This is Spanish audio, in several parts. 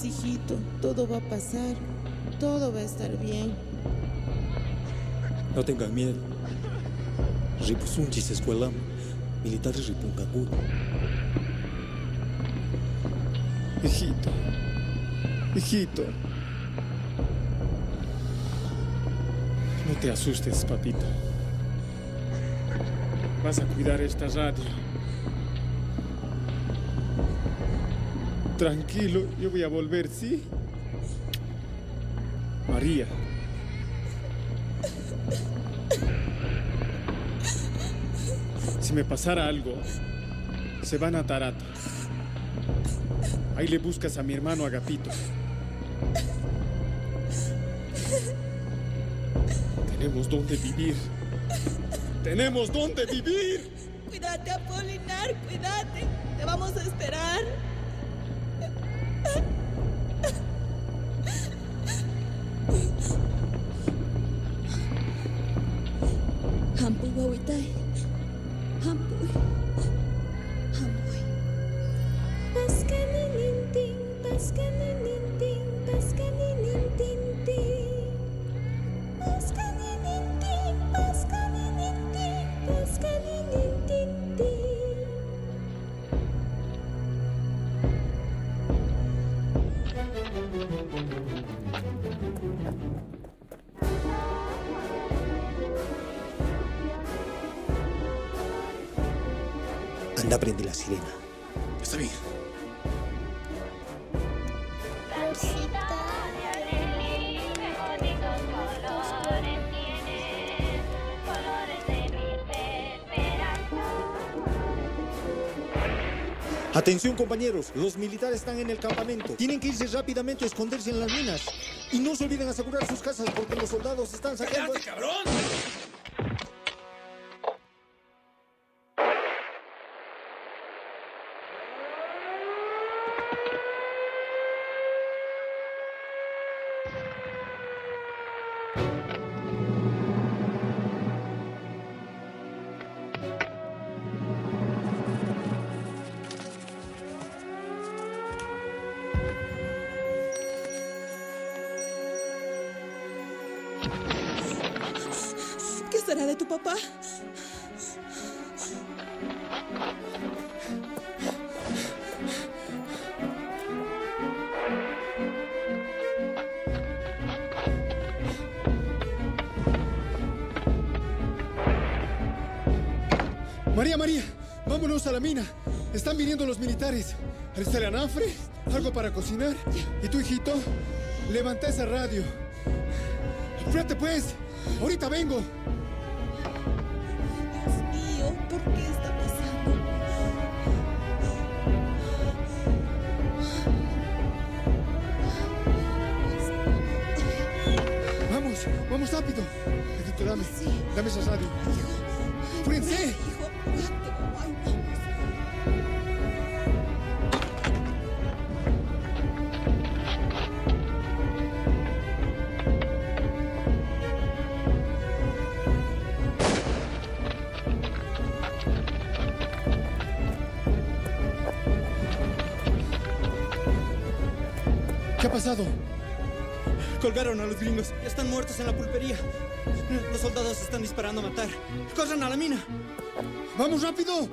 llores, hijito. Todo va a pasar, todo va a estar bien. No tengan miedo. Ripusunchis escuelam, militares ripuncacudo. Hijito, hijito. No te asustes, papito. Vas a cuidar esta radio. Tranquilo, yo voy a volver, ¿sí? María. Si me pasara algo, se van a Tarata. Ahí le buscas a mi hermano Agapito. Tenemos dónde vivir. Tenemos dónde vivir. Atención compañeros, los militares están en el campamento. Tienen que irse rápidamente a esconderse en las minas. Y no se olviden asegurar sus casas porque los soldados están sacando... cabrón! Papá? María, María, vámonos a la mina. Están viniendo los militares. ¿Alistar el anafre? ¿Algo para cocinar? ¿Y tu hijito? Levanta esa radio. Apúrate pues. Ahorita vengo. Colgaron a los gringos. Están muertos en la pulpería. Los soldados están disparando a matar. ¡Corran a la mina! ¡Vamos rápido!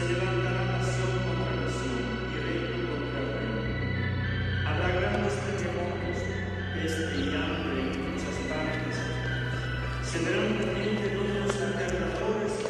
Se levantará nación contra nación y reino contra reino. Habrá grandes temblores, peste y hambre en muchas partes. Se verán también el todos los alternadores.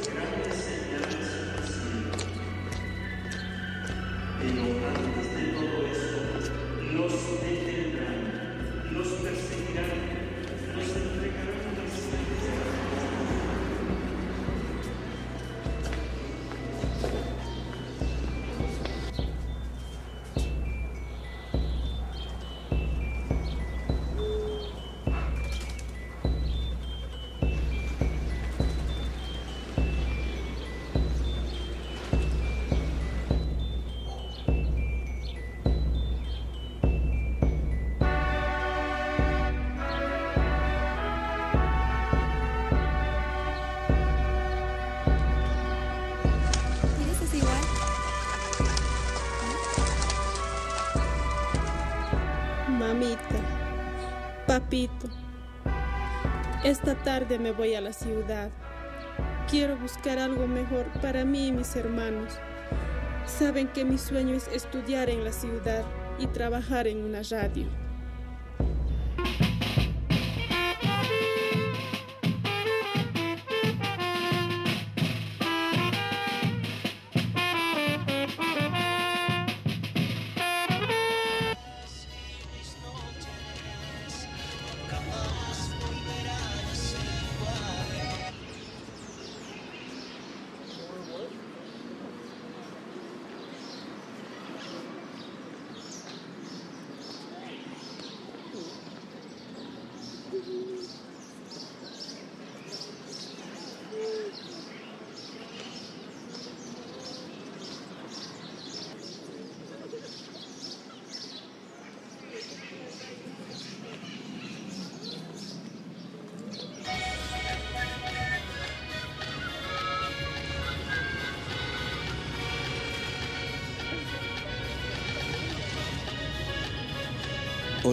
Repito, esta tarde me voy a la ciudad. Quiero buscar algo mejor para mí y mis hermanos. Saben que mi sueño es estudiar en la ciudad y trabajar en una radio.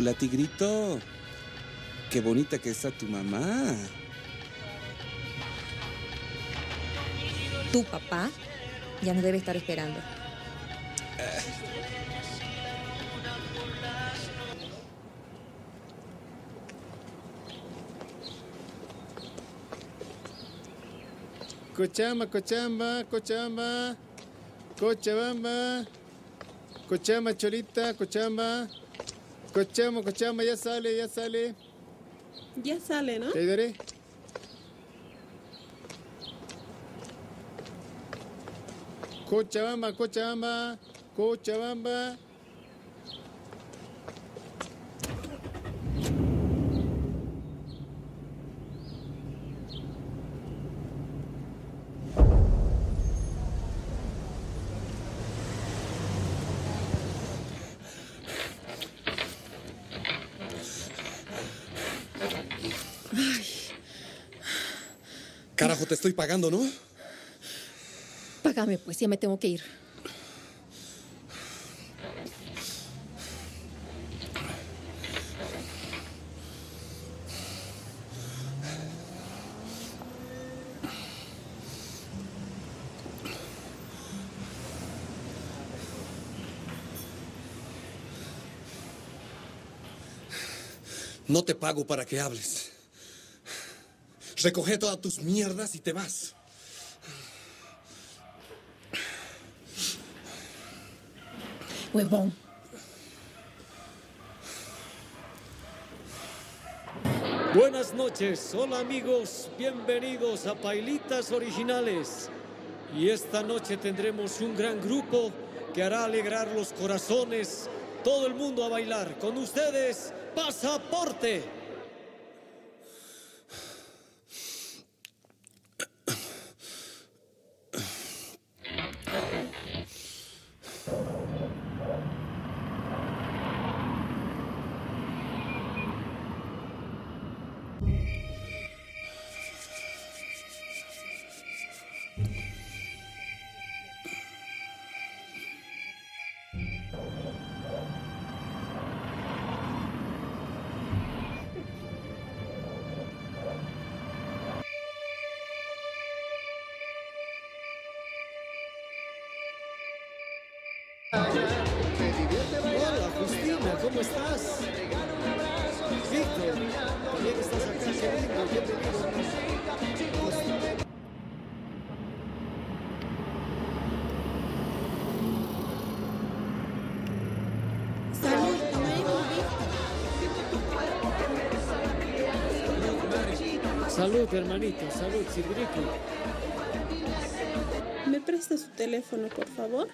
Hola, tigrito. Qué bonita que está tu mamá. Tu papá ya no debe estar esperando. Cochamba, Cochamba, Cochamba, Cochabamba, Cochamba, Cholita, Cochamba, Cochamba, Cochamba, ya sale, ya sale. Ya sale, ¿no? Te ayudaré. Cochabamba, Cochabamba, Cochabamba. Carajo, te estoy pagando, ¿no? Págame, pues ya me tengo que ir. No te pago para que hables. Recoge todas tus mierdas y te vas. Huevón. Buenas noches, hola amigos, bienvenidos a Pailitas Originales. Y esta noche tendremos un gran grupo que hará alegrar los corazones, todo el mundo a bailar. Con ustedes, Pasaporte. Salud, hermanito, salud, Sidriqui. ¿Me presta su teléfono, por favor?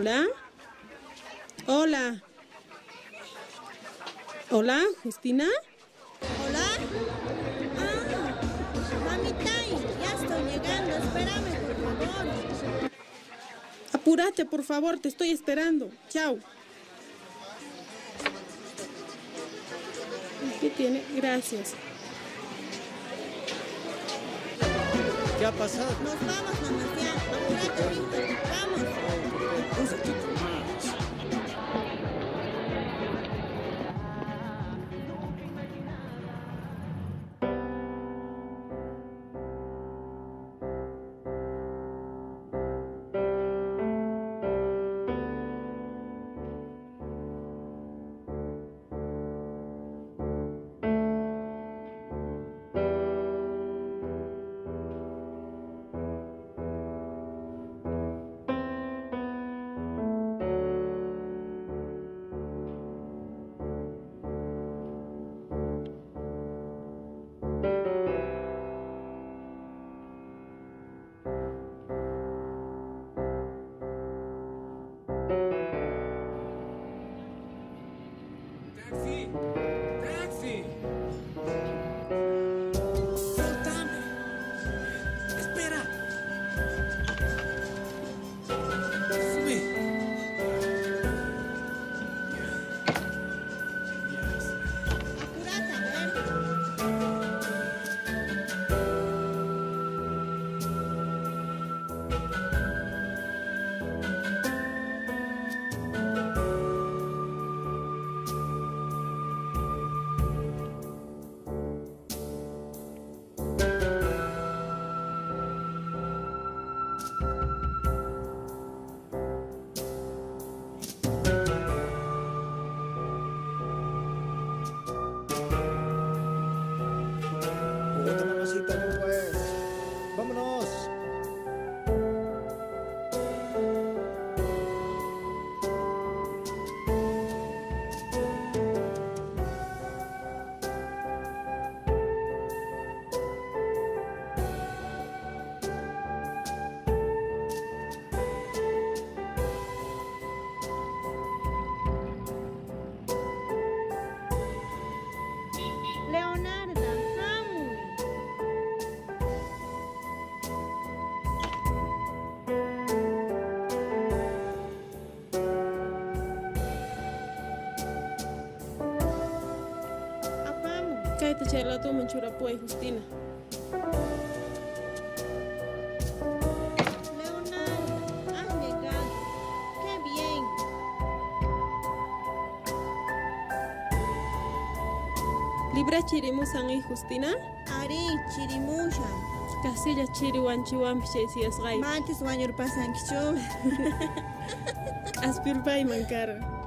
Hola. Hola. Hola, Justina. ¿Hola? Ah, mamita, ya estoy llegando. Espérame, por favor. Apúrate, por favor, te estoy esperando. Chao. ¿Qué tiene? Gracias. ¿Qué ha pasado? Nos vamos, mamá. Ya, apúrate, Víctor. Vamos. Kaita charla tu manchura pues, Justina. Libra chirimusan y Justina. Ari, chirimusha. Casilla chiri wanchi wampiche si es gai. Matis wañur pasan kichu. Aspirpa y mancara.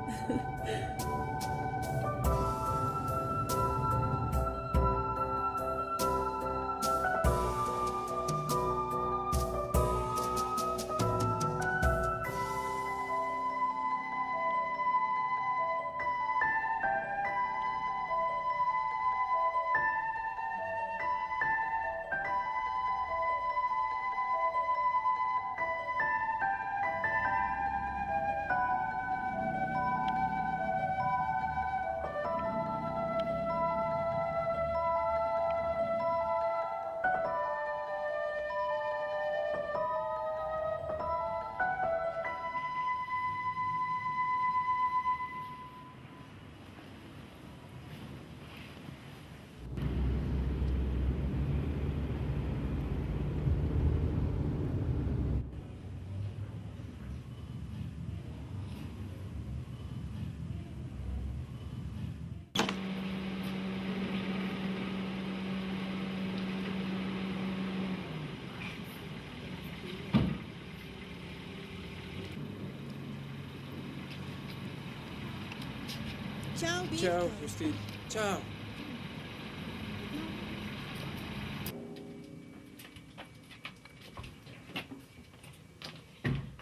Пусти. Чао.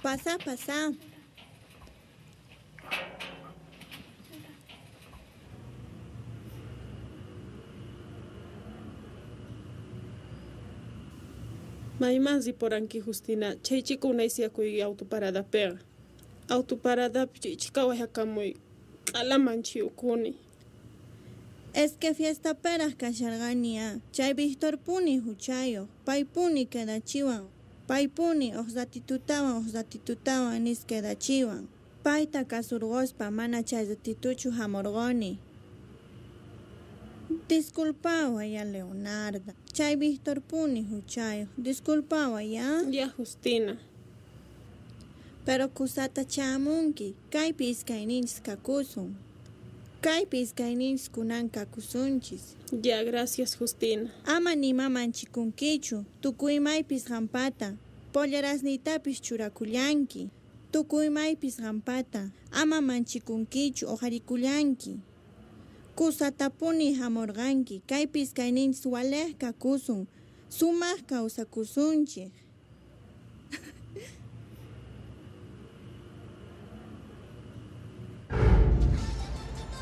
Pasa, pasa. Mai поранки y por aquí Justina, chay и una isia cuy autoparada pega. Autoparada chichica huejacamoy, a la manchiucuni. Es que fiesta peras kashargania. Chay Víctor puni huchayo. Pai puni quedachiwan. Pai puni oxdatitutawan oxdatitutawan nis quedachiwan. Paita kasurgospa mana chaydatituchu hamorgoni. Disculpawa ya Leonarda. Chay Víctor puni huchayo. Disculpawa ya. Ya Justina. Pero kusata chamunki. Kay piskayninchis kakusun. Kay piskayninchis kunan kakusunchis. Ya, gracias Justina. Ama nima manchikunkichu. Tukuymaypis hampata. Pollarasnitapis churakullanki. Tukuymaypis hampata. Ama manchikunkichu ojarikullanki. Kusatapuni hamorganki. Kay piskayninchis walej kakusun. Sumaq kawsakusunchik.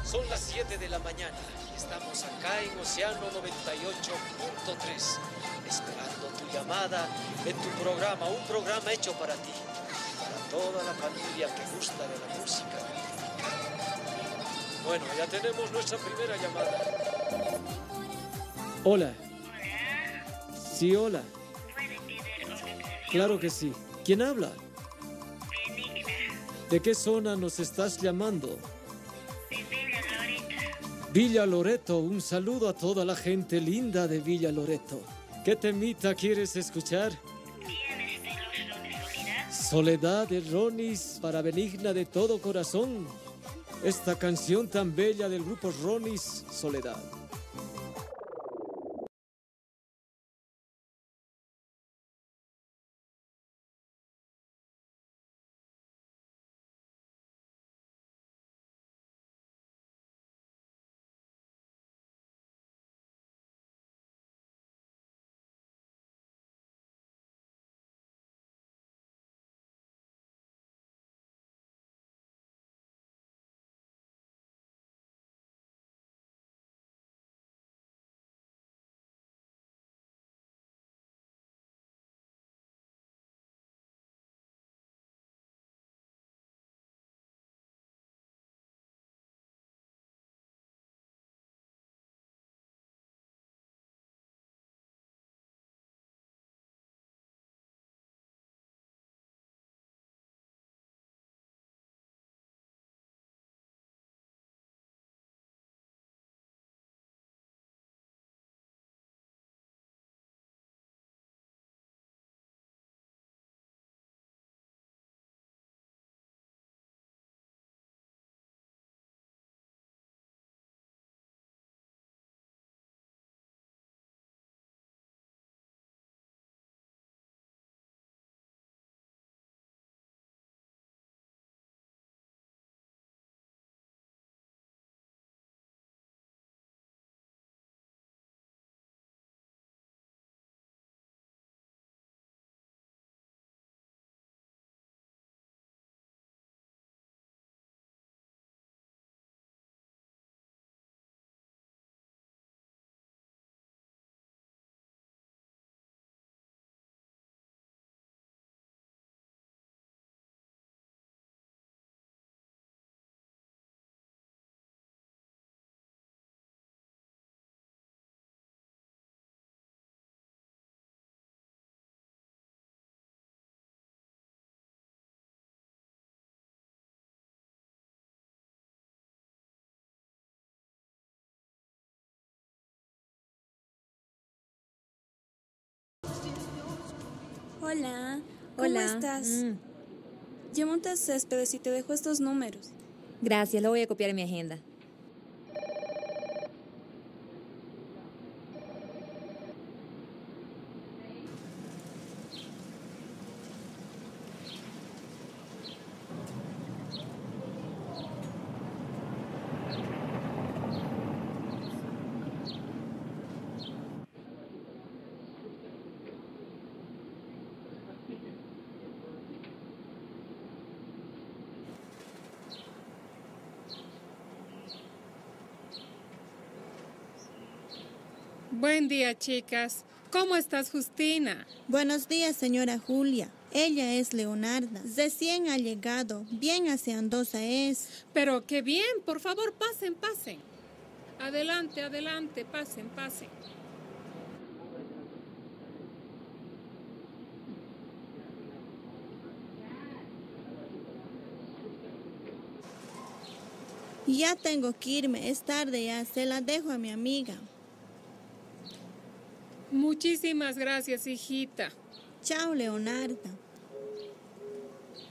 Son las 7 de la mañana y estamos acá en Océano 98.3, esperando tu llamada en tu programa, un programa hecho para ti, para toda la familia que gusta de la música. Bueno, ya tenemos nuestra primera llamada. Hola. Sí, hola. Claro que sí. ¿Quién habla? ¿De qué zona nos estás llamando? Villa Loreto, un saludo a toda la gente linda de Villa Loreto. ¿Qué temita quieres escuchar? Soledad de Ronis para Benigna de todo corazón. Esta canción tan bella del grupo Ronis, Soledad. Hola. ¿Cómo Hola. estás? Mm. Yo monté céspedes y te dejo estos números. Gracias, lo voy a copiar en mi agenda. Día, chicas. ¿Cómo estás, Justina? Buenos días, señora Julia. Ella es Leonarda. Recién ha llegado. Bien aseandosa es. Pero qué bien, por favor, pasen, pasen. Adelante, adelante, pasen, pasen. Ya tengo que irme. Es tarde ya. Se la dejo a mi amiga. Muchísimas gracias, hijita. Chao, Leonarda.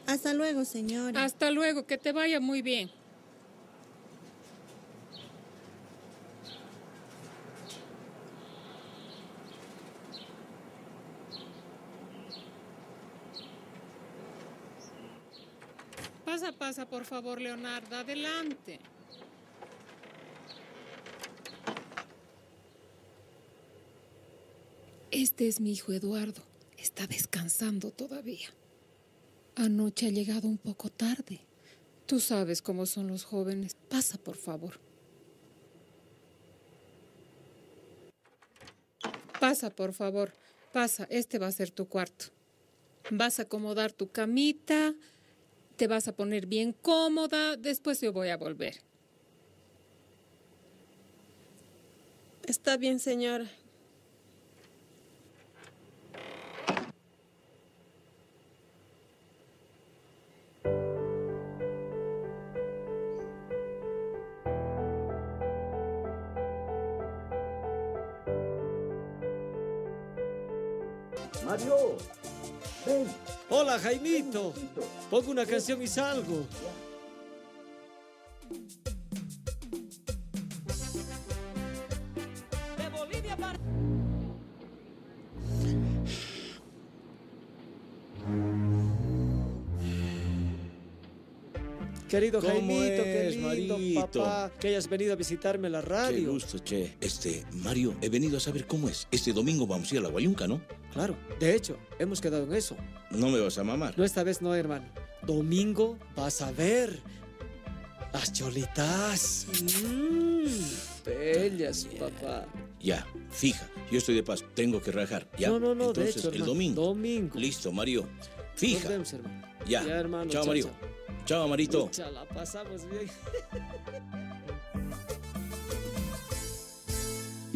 Hasta luego, señora. Hasta luego, que te vaya muy bien. Pasa, pasa, por favor, Leonardo. Adelante. Este es mi hijo Eduardo. Está descansando todavía. Anoche ha llegado un poco tarde. Tú sabes cómo son los jóvenes. Pasa, por favor. Pasa, por favor. Pasa. Este va a ser tu cuarto. Vas a acomodar tu camita. Te vas a poner bien cómoda. Después yo voy a volver. Está bien, señora. Mario, ven. Hola, Jaimito. Pongo una canción y salgo. Querido ¿Cómo Jaimito, es, querido Marito? papá, que hayas venido a visitarme a la Qué radio. gusto, che. Este, Mario, he venido a saber cómo es. Este domingo vamos a ir a la Guayunca, ¿no? Claro, de hecho, hemos quedado en eso. No me vas a mamar. No, esta vez no, hermano. Domingo vas a ver las cholitas. Mm, bellas, papá. Ya, fija. Yo estoy de paz. Tengo que rajar. Ya. No, no, no, de Entonces, hecho, el hermano, domingo. Domingo. Listo, Mario. Fija. Nos vemos, hermano. Ya. Ya, hermano, Chao, chao, Mario. chao. Chao, Marito. La pasamos bien.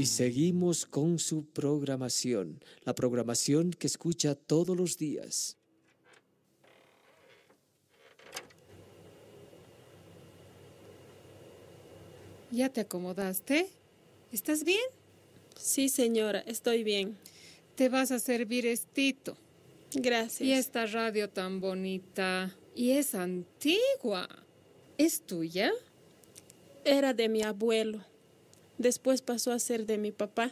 Y seguimos con su programación, la programación que escucha todos los días. ¿Ya te acomodaste? ¿Estás bien? Sí, señora, estoy bien. Te vas a servir estito. Gracias. Y esta radio tan bonita. Y es antigua. ¿Es tuya? Era de mi abuelo. Después pasó a ser de mi papá.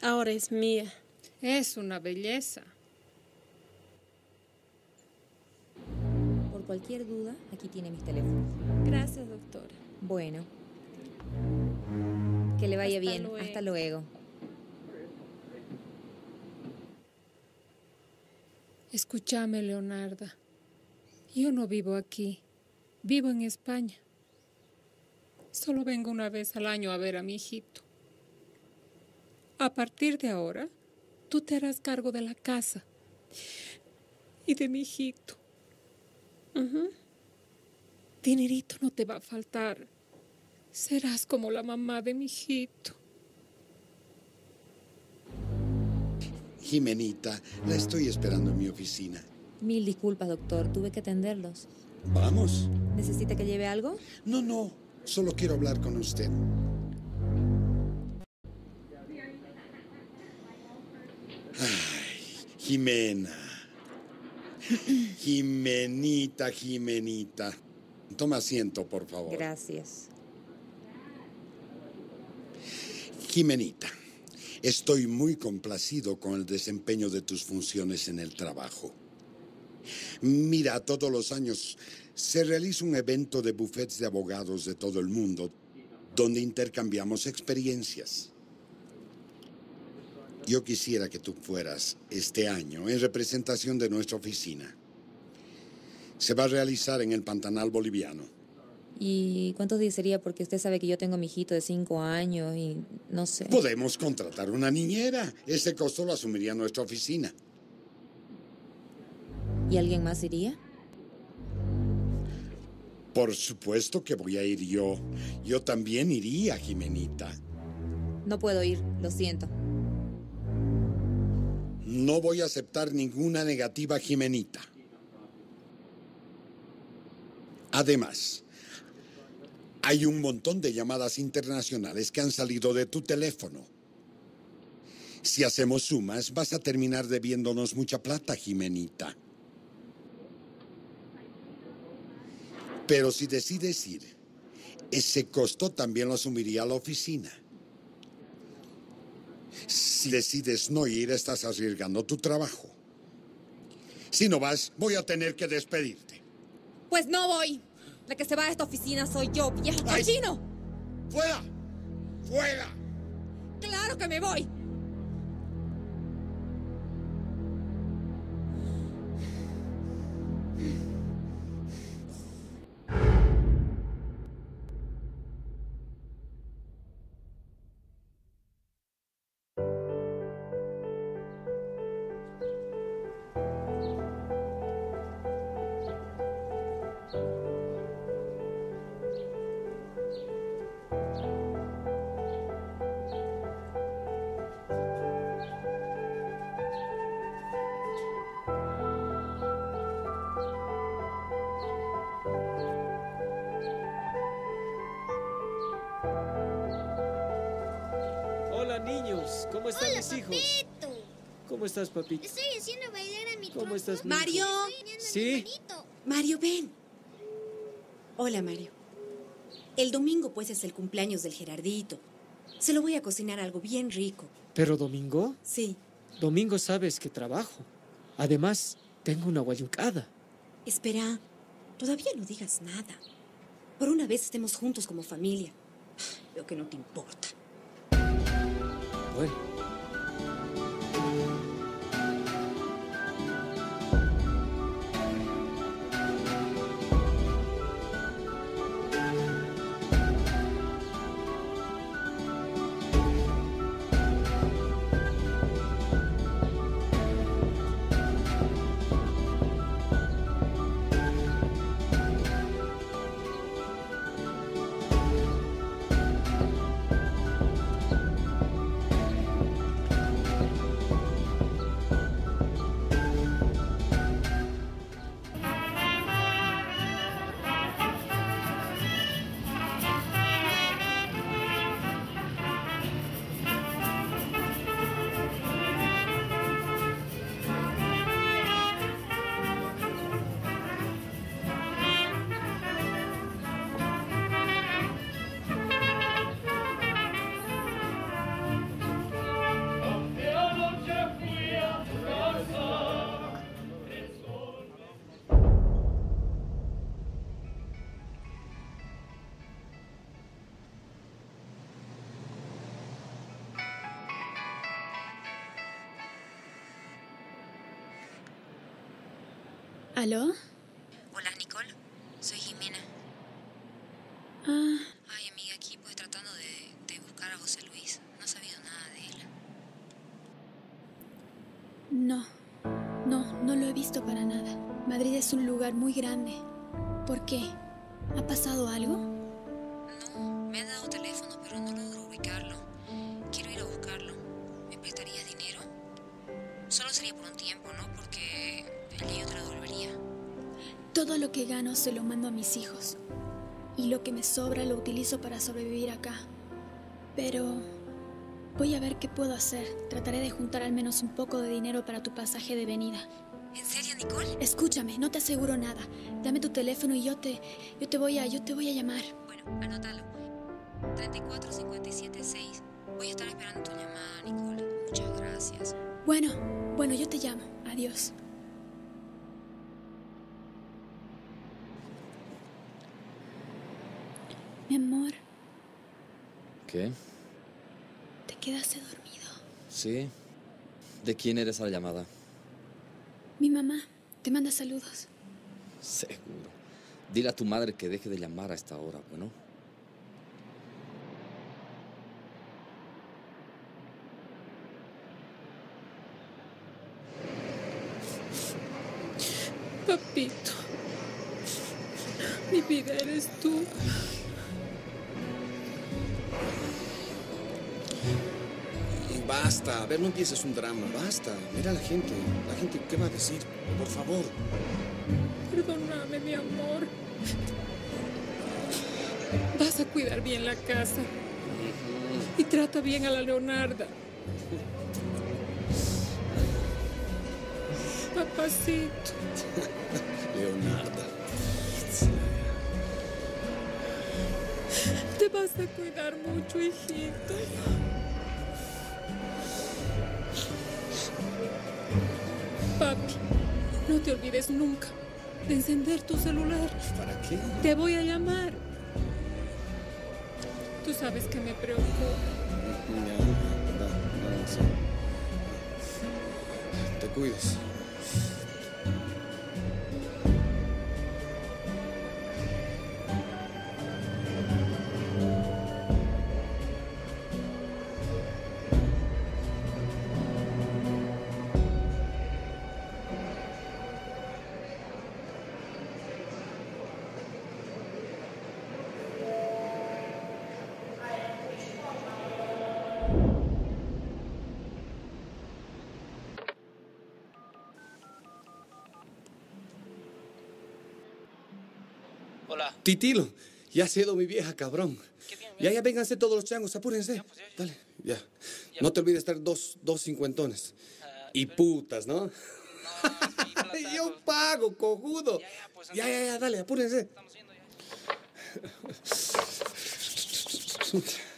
Ahora es mía. Es una belleza. Por cualquier duda, aquí tiene mis teléfonos. Gracias, doctora. Bueno. Que le vaya Hasta bien. luego. Hasta luego. Escúchame, Leonarda. Yo no vivo aquí. Vivo en España. Solo vengo una vez al año a ver a mi hijito. A partir de ahora, tú te harás cargo de la casa y de mi hijito. Ujú. Dinerito no te va a faltar. Serás como la mamá de mi hijito. Jimenita, la estoy esperando en mi oficina. Mil disculpas, doctor. Tuve que atenderlos. Vamos. ¿Necesita que lleve algo? No, no, solo quiero hablar con usted. Ay, Jimena, Jimenita, Jimenita. Toma asiento, por favor. Gracias. Jimenita, estoy muy complacido con el desempeño de tus funciones en el trabajo. Mira, todos los años se realiza un evento de bufetes de abogados de todo el mundo donde intercambiamos experiencias. Yo quisiera que tú fueras este año en representación de nuestra oficina. Se va a realizar en el Pantanal boliviano. ¿Y cuántos días sería? Porque usted sabe que yo tengo mi hijito de cinco años y no sé. Podemos contratar una niñera. Ese costo lo asumiría nuestra oficina. ¿Y alguien más iría? Por supuesto que voy a ir yo. Yo también iría, Jimenita. No puedo ir, lo siento. No voy a aceptar ninguna negativa, Jimenita. Además, hay un montón de llamadas internacionales que han salido de tu teléfono. Si hacemos sumas, vas a terminar debiéndonos mucha plata, Jimenita. Pero si decides ir, ese costo también lo asumiría la oficina. Si decides no ir, estás arriesgando tu trabajo. Si no vas, voy a tener que despedirte. Pues no voy. La que se va a esta oficina soy yo, viejo cochino. ¡Fuera! ¡Fuera! ¡Claro que me voy! Estás, papito? Estoy haciendo bailar a mi ¿Cómo estás, mi Mario. Sí. Mario, ven. Hola, Mario. El domingo, pues, es el cumpleaños del Gerardito. Se lo voy a cocinar algo bien rico. ¿Pero domingo? Sí. Domingo sabes que trabajo. Además, tengo una guayuncada. Espera, todavía no digas nada. Por una vez estemos juntos como familia. Veo que no te importa. Bueno. ¿Aló? Hola, Nicole. Soy Jimena. Ah, Ay, amiga, aquí pues tratando de, de buscar a José Luis. No he sabido nada de él. no. No, no lo he visto para nada. Madrid es un lugar muy grande. ¿Por qué? ¿Ha pasado algo? Que gano se lo mando a mis hijos. Y lo que me sobra lo utilizo para sobrevivir acá. Pero voy a ver qué puedo hacer. Trataré de juntar al menos un poco de dinero para tu pasaje de venida. ¿En serio, Nicole? Escúchame, no te aseguro nada. Dame tu teléfono y yo te, yo te voy a, yo te voy a llamar. Bueno, anótalo. 34576. Voy a estar esperando tu llamada, Nicole. Muchas gracias. Bueno, bueno, yo te llamo. Adiós. Mi amor, ¿Qué? te quedaste dormido. Sí. ¿De quién eres la llamada? Mi mamá te manda saludos. Seguro. Dile a tu madre que deje de llamar a esta hora, bueno. Papito, mi vida eres tú. Basta, a ver, no empieces un drama, basta. Mira a la gente, la gente, ¿qué va a decir? Por favor. Perdóname, mi amor. Vas a cuidar bien la casa. Y trata bien a la Leonarda. Papacito. Leonarda. Te vas a cuidar mucho, hijito. No te olvides nunca de encender tu celular. ¿Para qué? Te voy a llamar. Tú sabes que me preocupa. No, no, sí. Te cuides. Titilo, ya cedo mi vieja, cabrón. Ya, ya, vénganse todos los changos, apúrense. Dale, ya. No te olvides estar dos, dos cincuentones. y putas, ¿no? Yo pago, cojudo. Ya, ya, ya, dale, apúrense.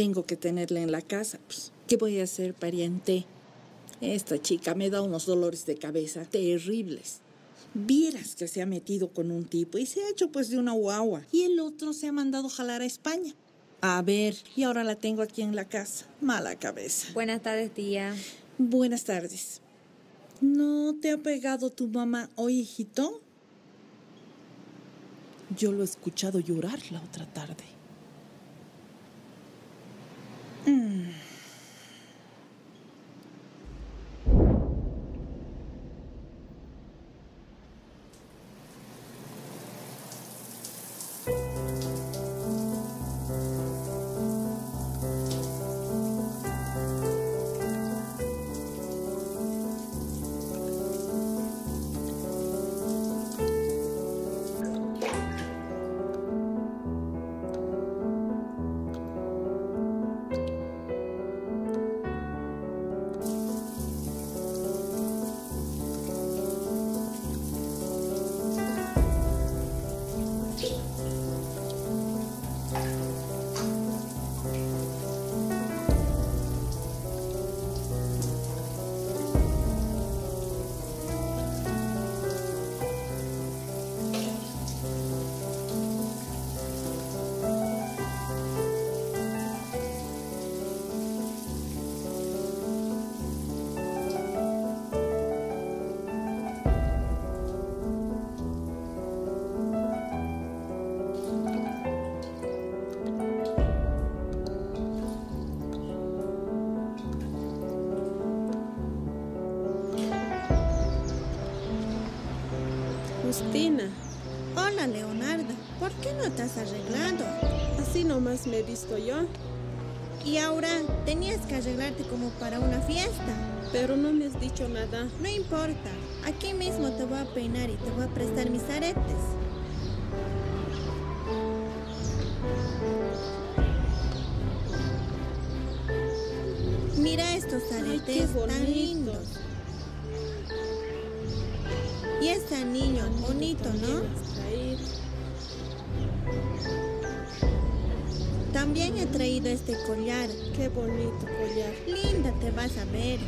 Tengo que tenerla en la casa. Pues, ¿Qué voy a hacer, pariente? Esta chica me da unos dolores de cabeza terribles. Vieras que se ha metido con un tipo y se ha hecho pues de una guagua. Y el otro se ha mandado jalar a España. A ver, y ahora la tengo aquí en la casa. Mala cabeza. Buenas tardes, tía. Buenas tardes. ¿No te ha pegado tu mamá hoy, hijito? Yo lo he escuchado llorar la otra tarde. Mm. Has arreglado. Así nomás me he visto yo. Y ahora tenías que arreglarte como para una fiesta. Pero no me has dicho nada. No importa. Aquí mismo te voy a peinar y te voy a prestar mis aretes. Mira estos aretes tan lindos. Y este niño, bonito, ¿no? También he traído este collar. Qué bonito collar. Linda te vas a ver.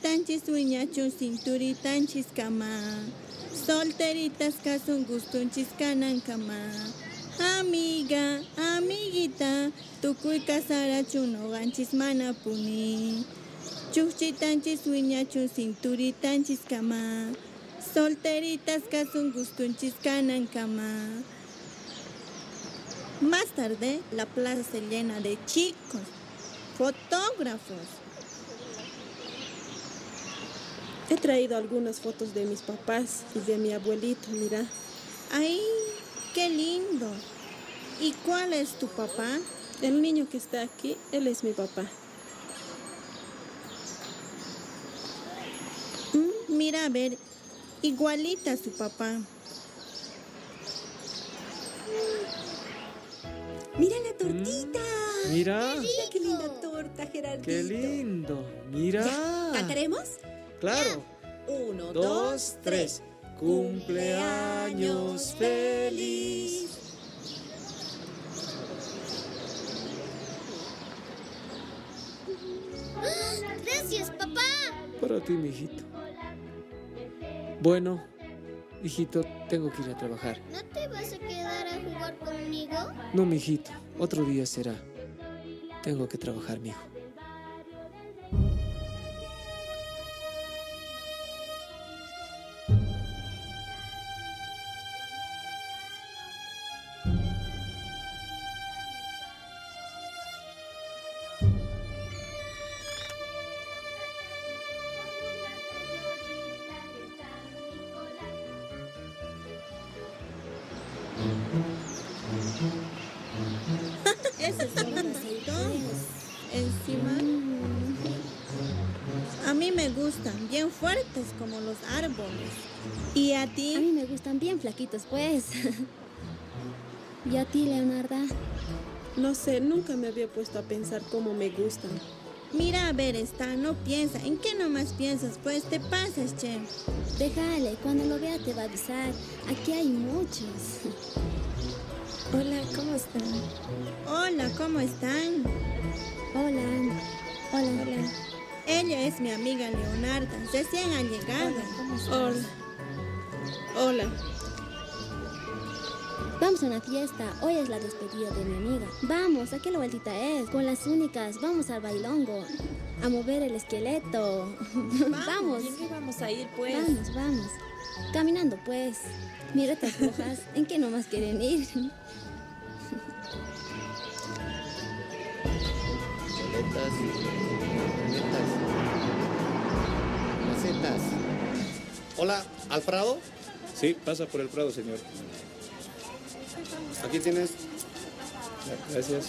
Chuchitanchis wiñachun cinturitanchis kama. Solteritas kasun gustunchis kanan kama. Amiga, amiguita, tukuy kasarachun noganchis mana puni. Chuchitanchis wiñachun cinturitanchis kama. Solteritas kasun gustunchis kanan kama. Más tarde, la plaza se llena de chicos, fotógrafos. He traído algunas fotos de mis papás y de mi abuelito, mira. ¡Ay, qué lindo! ¿Y cuál es tu papá? El niño que está aquí, él es mi papá. Mm, mira, a ver, igualita a su papá. ¡Mira la tortita! Mira. Mira qué linda torta, Gerardito. ¡Qué lindo! Mira. ¿Cantaremos? Claro. Uno, dos, tres. Cumpleaños feliz. Gracias, papá. Para ti, mijito. Bueno, hijito, tengo que ir a trabajar. ¿No te vas a quedar a jugar conmigo? No, mijito, otro día será. Tengo que trabajar, mijo. Bien fuertes como los árboles. ¿Y a ti? A mí me gustan bien flaquitos, pues. ¿Y a ti, Leonarda? No sé, nunca me había puesto a pensar cómo me gustan. Mira, a ver, está, no piensa. ¿En qué nomás piensas? Pues te pasas, che. Déjale, cuando lo vea te va a avisar. Aquí hay muchos. Hola, ¿cómo están? Hola, ¿cómo están? Hola. Hola. Hola. Ella es mi amiga Leonarda. Recién ha llegado. Hola. Hola. Vamos a una fiesta. Hoy es la despedida de mi amiga. Vamos, aquí la vueltita es. Con las únicas. Vamos al bailongo. A mover el esqueleto. Vamos. ¿Y en qué vamos a ir, pues? Vamos, vamos. Caminando, pues. Mira estas rojas. ¿En qué nomás quieren ir? Hola, ¿al Alfredo. Sí, pasa por el Prado, señor. Aquí tienes. Gracias.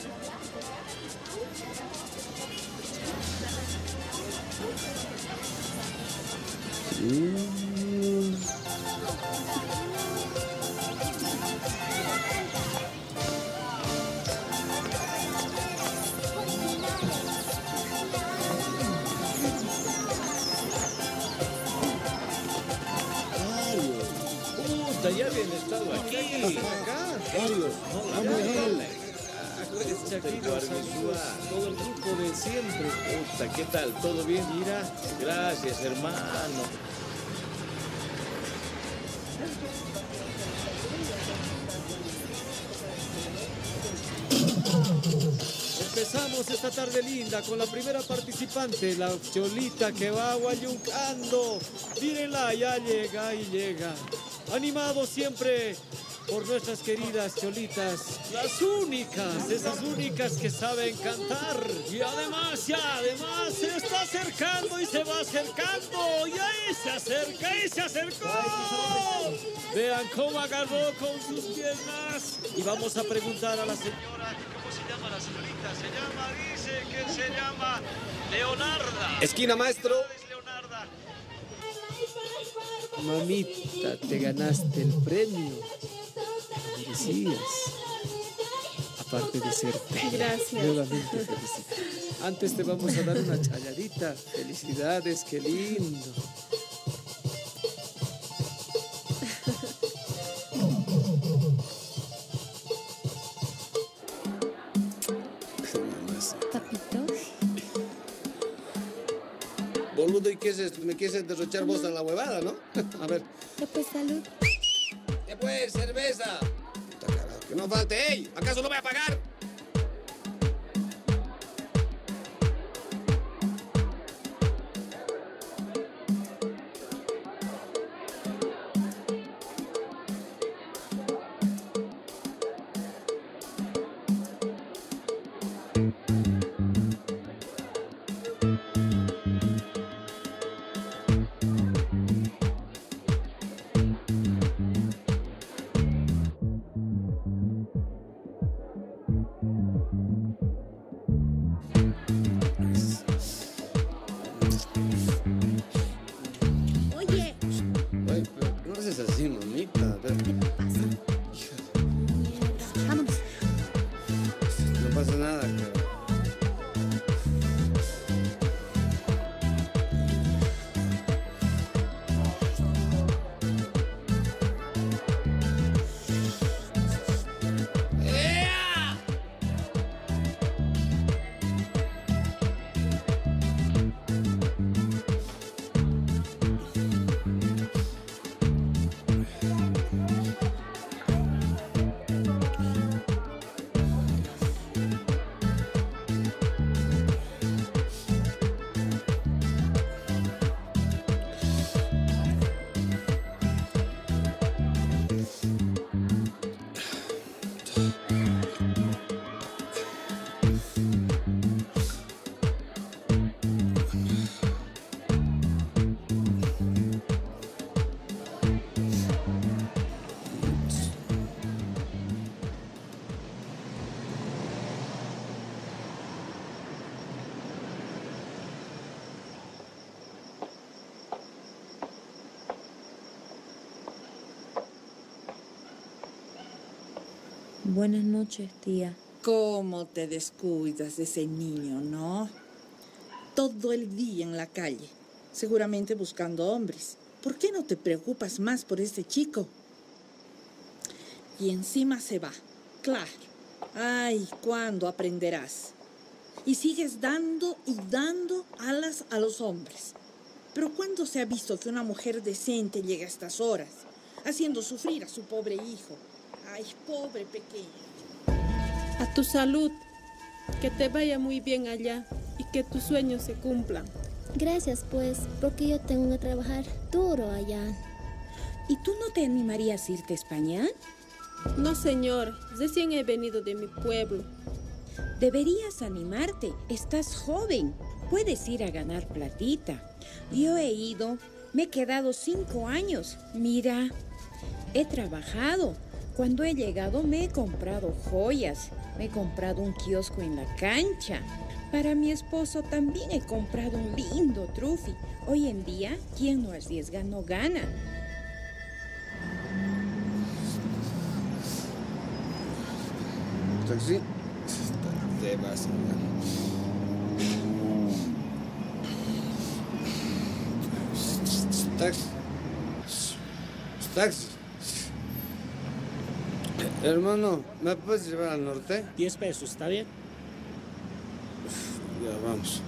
Mm. Habían estado aquí. Varios. Vamos. Chaquito, todo el grupo de siempre. ¿qué tal? ¿Todo bien? Mira, Gracias, hermano. Empezamos esta tarde linda con la primera participante, la Cholita que va guayuncando. Mírenla, ya llega y llega. Animado siempre por nuestras queridas Cholitas, las únicas, esas únicas que saben cantar. Y además, ya, además se está acercando y se va acercando. Y ahí se acerca y se acercó. Vean cómo agarró con sus piernas. Y vamos a preguntar a la señora, ¿cómo se llama la señorita? Se llama, dice que se llama Leonarda. Esquina, maestro. Mamita, te ganaste el premio. Merecías. Aparte de ser bella. Gracias. Nuevamente felicidades. Antes te vamos a dar una chayadita. Felicidades, qué lindo. Boludo, ¿y qué es esto? ¿Me quieres derrochar vos a la huevada, no? A ver. Ya pues salud. ¿Qué pues? ¡Cerveza! Puta carajo, que no falte. ¡Ey! ¿Acaso no voy a pagar? Buenas noches, tía. ¿cómo te descuidas de ese niño, no? Todo el día en la calle, seguramente buscando hombres. ¿Por qué no te preocupas más por este chico? Y encima se va. Claro. Ay, ¿cuándo aprenderás? Y sigues dando y dando alas a los hombres. Pero ¿cuándo se ha visto que una mujer decente llega a estas horas, haciendo sufrir a su pobre hijo? Ay, pobre pequeño. A tu salud. Que te vaya muy bien allá y que tus sueños se cumplan. Gracias, pues, porque yo tengo que trabajar duro allá. ¿Y tú no te animarías a irte a España? No, señor. Recién he venido de mi pueblo. Deberías animarte. Estás joven. Puedes ir a ganar platita. Yo he ido. Me he quedado cinco años. Mira, he trabajado. Cuando he llegado me he comprado joyas. Me he comprado un kiosco en la cancha. Para mi esposo también he comprado un lindo trufi. Hoy en día, quien no arriesga no gana. Taxi. Te vas Taxi. Taxi. Hermano, ¿me puedes llevar al norte? 10 pesos, ¿está bien? Ya vamos.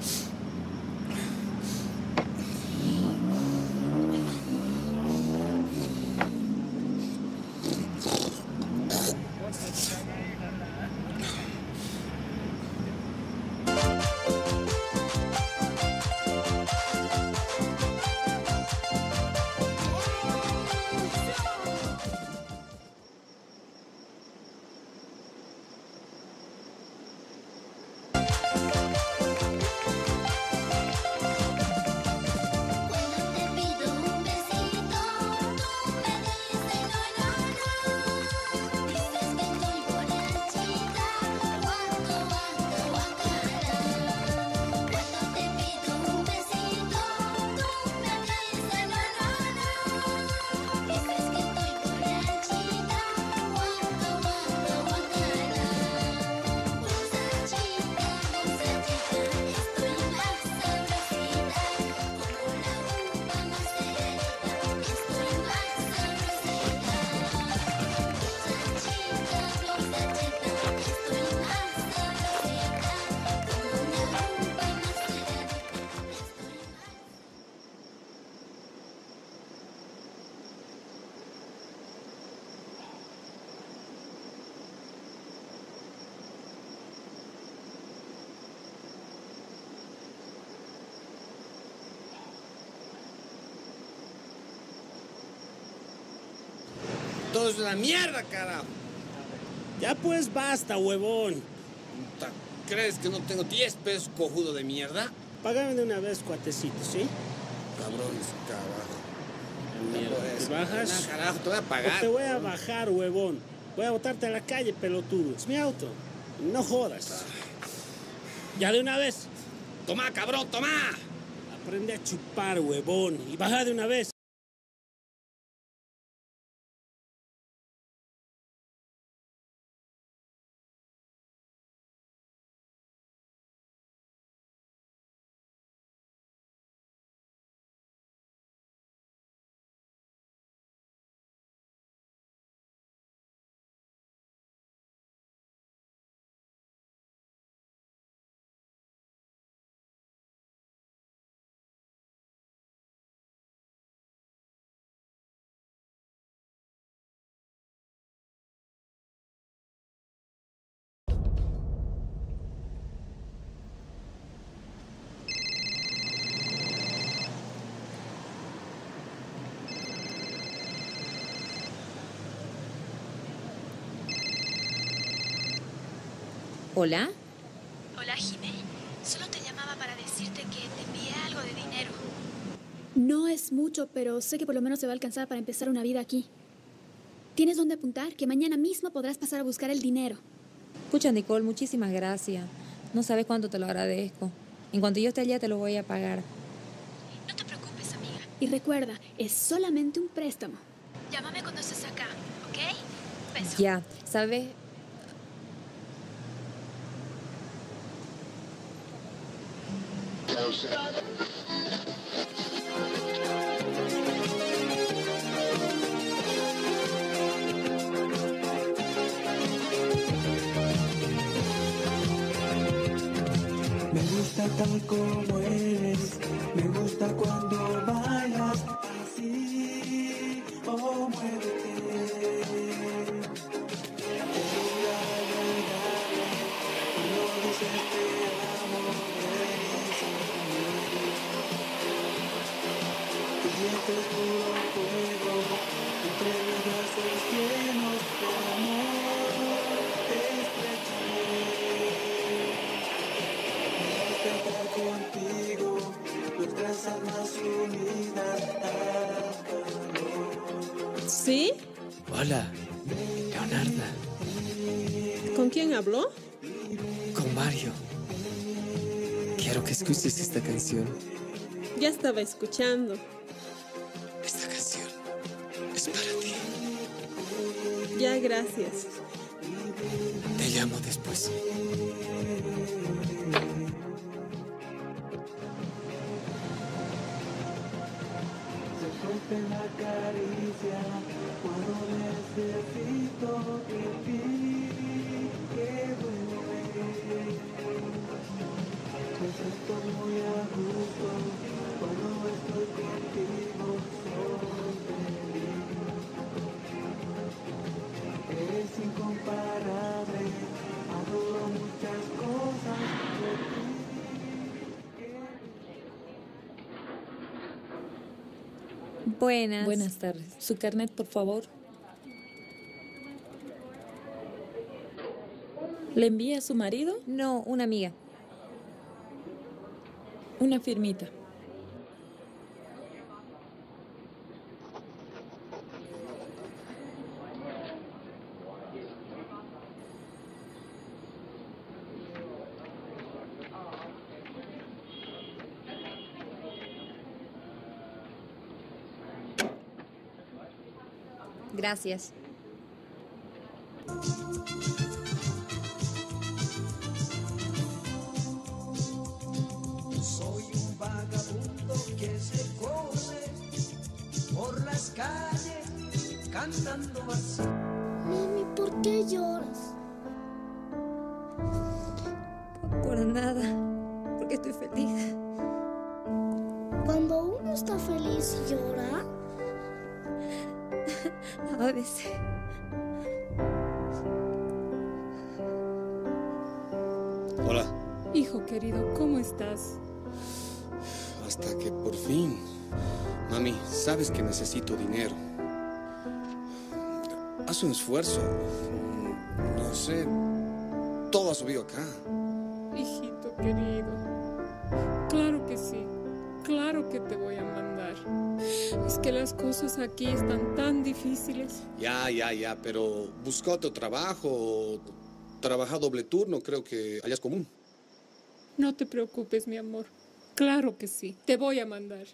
Es una mierda, carajo. Ya pues basta, huevón. ¿Crees que no tengo 10 pesos cojudo de mierda? Págame de una vez, cuatecito, ¿sí? Cabrones, carajo. Mierda. ¿te bajas? No, carajo, te voy a pagar. No te voy a bajar, huevón. Voy a botarte a la calle, pelotudo. Es mi auto. No jodas. Ya de una vez. Toma, cabrón, toma. Aprende a chupar, huevón. Y baja de una vez. ¿Hola? Hola, Jimé. Solo te llamaba para decirte que te envié algo de dinero. No es mucho, pero sé que por lo menos te va a alcanzar para empezar una vida aquí. ¿Tienes dónde apuntar? Que mañana mismo podrás pasar a buscar el dinero. Pucha, Nicole, muchísimas gracias. No sabes cuánto te lo agradezco. En cuanto yo esté allá, te lo voy a pagar. No te preocupes, amiga. Y recuerda, es solamente un préstamo. Llámame cuando estés acá, ¿ok? Beso. Ya, ¿sabes? Me gusta tal como eres, me gusta cuando bailas así, oh muévete. Nuestras almas unidas harán calor. ¿Sí? Hola, Leonarda. ¿Con quién habló? Con Mario. Quiero que escuches esta canción. Ya estaba escuchando. Esta canción es para ti. Ya, gracias. Te llamo después. Rompe la caricia cuando necesito de ti. Que duele. Me siento muy a gusto cuando estoy contigo. Buenas. Buenas tardes. Su carnet, por favor. ¿Le envía a su marido? No, una amiga. Una firmita. Gracias. Soy un vagabundo que se corre por las calles cantando así. Mami, ¿por qué lloras? Hola. Hijo querido, ¿cómo estás? Hasta que por fin. Mami, sabes que necesito dinero. Haz un esfuerzo. No sé. Todo ha subido acá. Hijito querido. Que las cosas aquí están tan difíciles. Ya, ya, ya, pero busca otro trabajo. o Trabaja doble turno, creo que allá es común. No te preocupes, mi amor. Claro que sí. Te voy a mandar.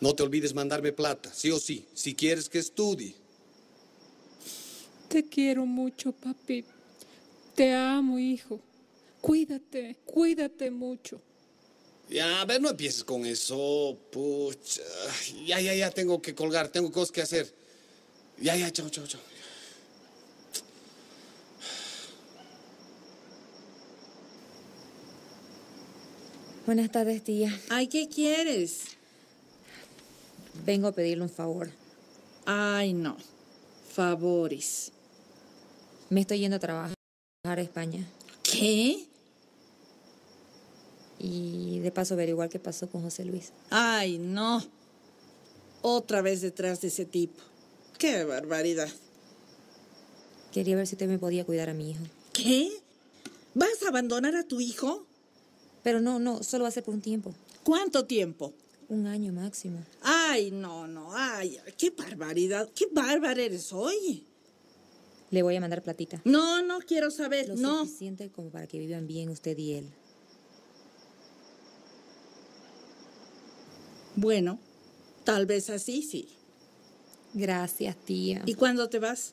No te olvides mandarme plata, sí o sí, si quieres que estudie. Te quiero mucho, papi. Te amo, hijo. Cuídate, cuídate mucho. Ya, a ver, no empieces con eso. Pucha. Ya, ya, ya, tengo que colgar, tengo cosas que hacer. Ya, ya, chao, chao, chao. Buenas tardes, tía. Ay, ¿qué quieres? Vengo a pedirle un favor. Ay, no. Favores. Me estoy yendo a trabajar a España. ¿Qué? Y de paso averiguar qué pasó con José Luis. Ay, no. Otra vez detrás de ese tipo. Qué barbaridad. Quería ver si usted me podía cuidar a mi hijo. ¿Qué? ¿Vas a abandonar a tu hijo? Pero no, no, solo va a ser por un tiempo. ¿Cuánto tiempo? Un año máximo. Ay, no, no, ay, qué barbaridad, qué bárbara eres hoy. Le voy a mandar platita. No, no quiero saber, Lo no. suficiente como para que vivan bien usted y él. Bueno, tal vez así sí. Gracias, tía. ¿Y cuándo te vas?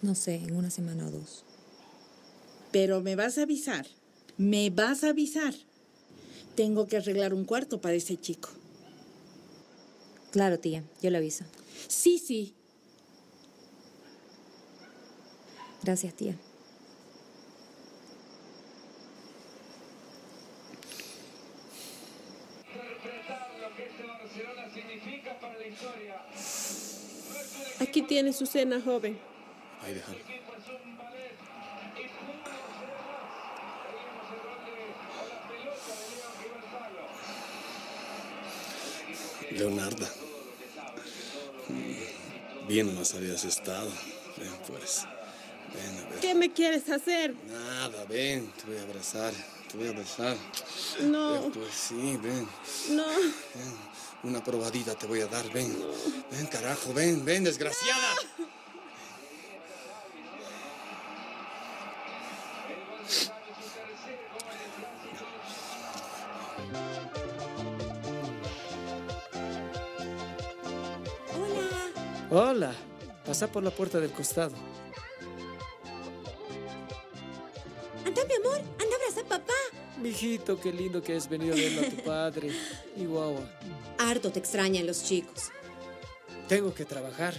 No sé, en una semana o dos. Pero me vas a avisar. Me vas a avisar. Tengo que arreglar un cuarto para ese chico. Claro, tía, yo le aviso. Sí, sí. Gracias, tía. Aquí tiene su cena, joven. Ahí déjalo. Leonarda. Mm, Bien nos habías estado. Ven, pues. Ven, a ver. ¿Qué me quieres hacer? Nada, ven, te voy a abrazar. Te voy a abrazar. No. Ven, pues sí, ven. No. Ven. Una probadita te voy a dar, ven. Ven, carajo, ven, ven, desgraciada. Hola. Hola. Pasa por la puerta del costado. Anda, mi amor, anda a abrazar a papá. Mijito, qué lindo que has venido a verlo a tu padre. Iguagua. Harto te extrañan los chicos. Tengo que trabajar.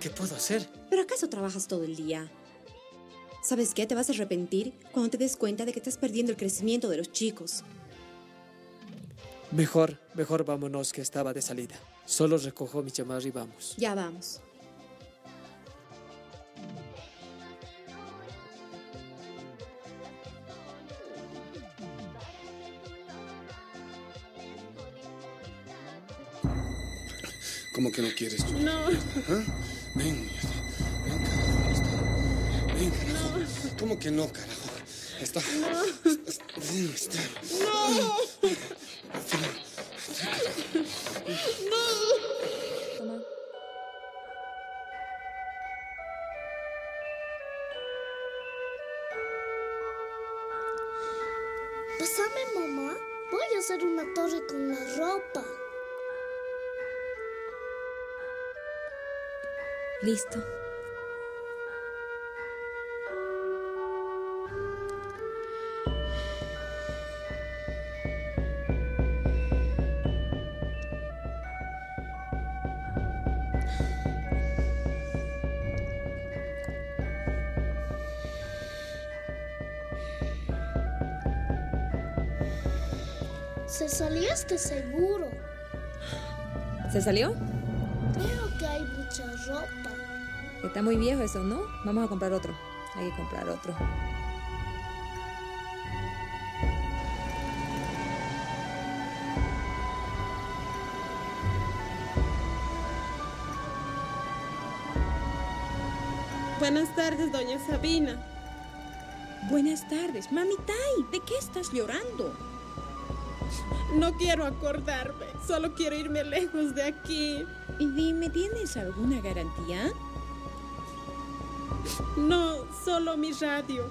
¿Qué puedo hacer? ¿Pero acaso trabajas todo el día? ¿Sabes qué? Te vas a arrepentir cuando te des cuenta de que estás perdiendo el crecimiento de los chicos. Mejor, mejor vámonos que estaba de salida. Solo recojo mi chamarra y vamos. Ya vamos. ¿Cómo que no quieres tú? No. ¿Ah? Ven, mierda. Ven, carajo. Está. Ven, carajo. ¿Cómo que no, carajo? Está. Ven, está. No. Toma. Pásame, mamá. Voy a hacer una torre con la ropa. Listo. Se salió este seguro. ¿Se salió? Creo que hay mucha ropa. Está muy viejo eso, ¿no? Vamos a comprar otro. Hay que comprar otro. Buenas tardes, doña Sabina. Buenas tardes, mamitai. ¿De qué estás llorando? No quiero acordarme, solo quiero irme lejos de aquí. Y dime, ¿tienes alguna garantía? No, solo mi radio.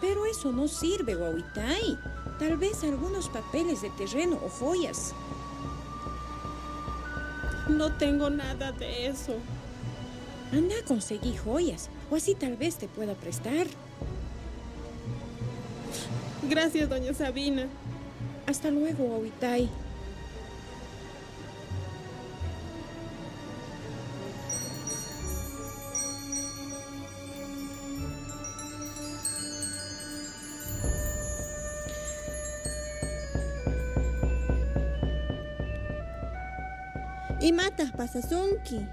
Pero eso no sirve, Wawitai. Tal vez algunos papeles de terreno o joyas. No tengo nada de eso. Anda a conseguir joyas, o así tal vez te pueda prestar. Gracias, doña Sabina. Hasta luego, Wawitai. Pasasunki.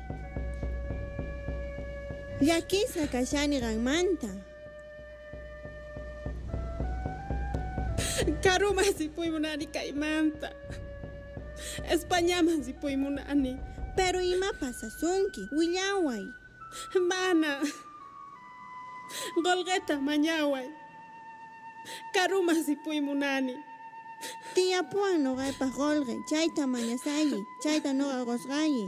Llakisa kashani manta. Karuma si munani kaimanta. Españama si munani. Pero ima pasasunki, willaway. Mana. Golgeta mañaway. Karuma si munani. Tía puan no pa golge, chaita mañasayi, chaita no gosgayi.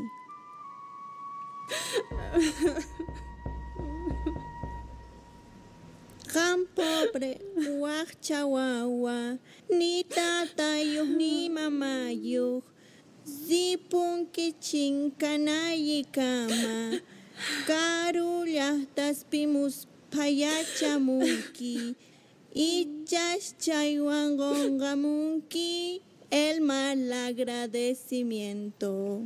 Gan pobre, wawa, ni tatayuh ni mamayuh, zipun kichin kanayi kama, karullas pimus payachamunki, ichas chaywan gongamunki, el mal agradecimiento.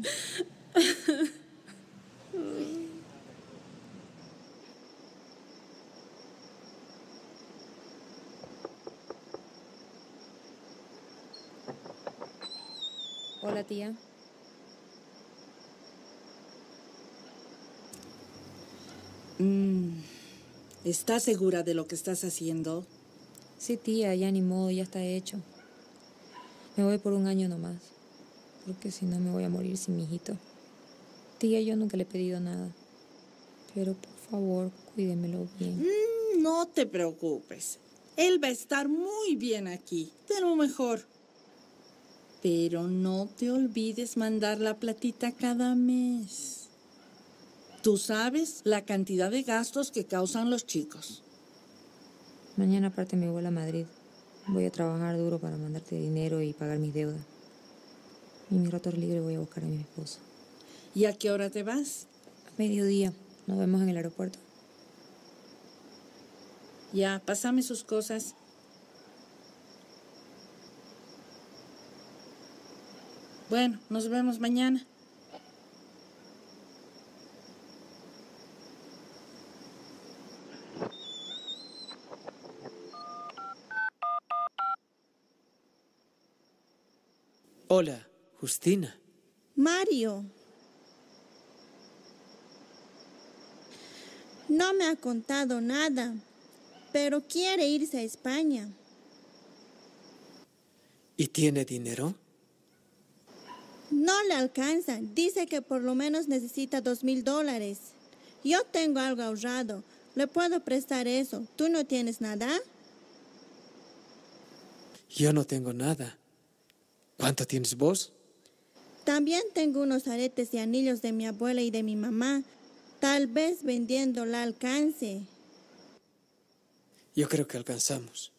Hola, tía. Mm, ¿Estás segura de lo que estás haciendo? Sí, tía, ya ni modo, ya está hecho. Me voy por un año nomás. Porque si no me voy a morir sin mi hijito. Tía, yo nunca le he pedido nada. Pero por favor, cuídemelo bien. Mm, no te preocupes. Él va a estar muy bien aquí. De lo mejor. Pero no te olvides mandar la platita cada mes. Tú sabes la cantidad de gastos que causan los chicos. Mañana parte mi vuelo a Madrid. Voy a trabajar duro para mandarte dinero y pagar mis deudas. Y mi rato libre voy a buscar a mi esposo. ¿Y a qué hora te vas? Mediodía. Nos vemos en el aeropuerto. Ya, pásame sus cosas. Bueno, nos vemos mañana. Hola, Justina. Mario. No me ha contado nada, pero quiere irse a España. ¿Y tiene dinero? No le alcanza. Dice que por lo menos necesita dos mil dólares. Yo tengo algo ahorrado. Le puedo prestar eso. ¿Tú no tienes nada? Yo no tengo nada. ¿Cuánto tienes vos? También tengo unos aretes y anillos de mi abuela y de mi mamá. Tal vez vendiéndola alcance. Yo creo que alcanzamos.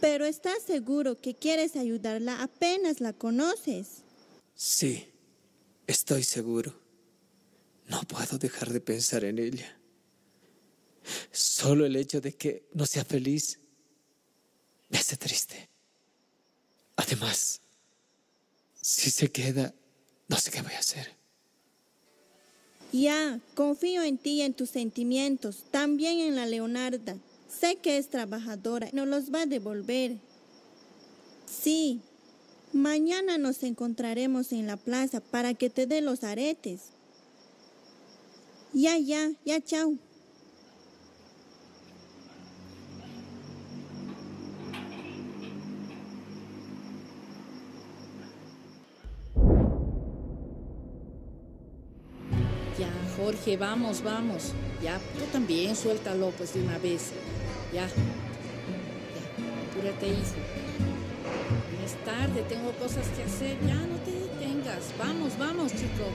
Pero estás seguro que quieres ayudarla apenas la conoces. Sí, estoy seguro. No puedo dejar de pensar en ella. Solo el hecho de que no sea feliz me hace triste. Además, si se queda, no sé qué voy a hacer. Ya, confío en ti y en tus sentimientos, también en la Leonarda. Sé que es trabajadora, nos los va a devolver. Sí, mañana nos encontraremos en la plaza para que te dé los aretes. Ya, ya, ya, chao. Jorge, vamos, vamos. Ya, tú también suéltalo pues de una vez. Ya. Ya, apúrate, hijo. Es tarde, tengo cosas que hacer. Ya, no te detengas. Vamos, vamos, chico.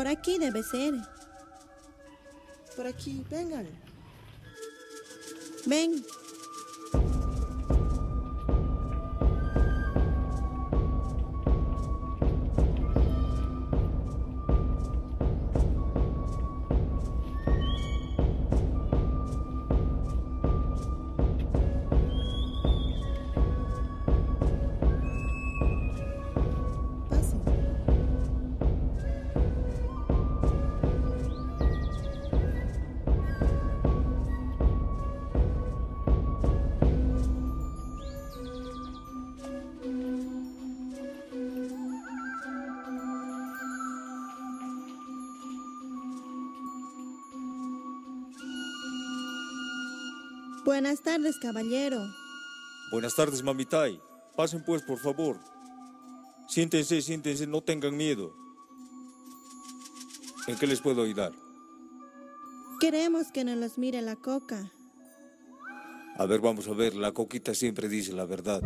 Por aquí debe ser. Por aquí, vengan. Ven. Buenas tardes, caballero. Buenas tardes, mamitay. Pasen pues, por favor. Siéntense, siéntense, no tengan miedo. ¿En qué les puedo ayudar? Queremos que nos los mire la coca. A ver, vamos a ver, la coquita siempre dice la verdad.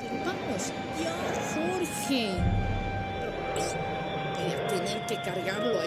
Pero vamos, ya, Jorge. Voy a tener que cargarlo a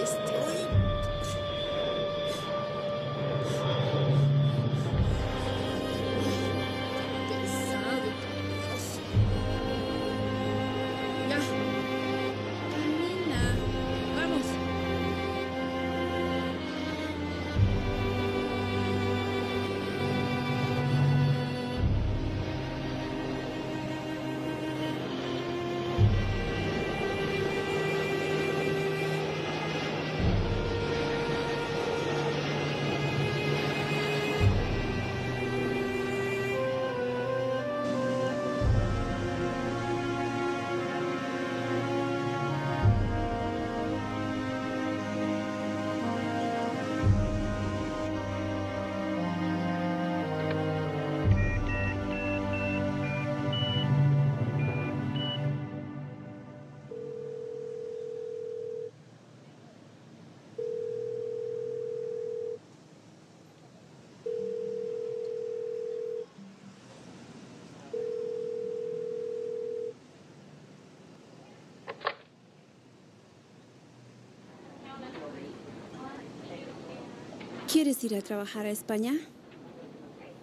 ¿Quieres ir a trabajar a España?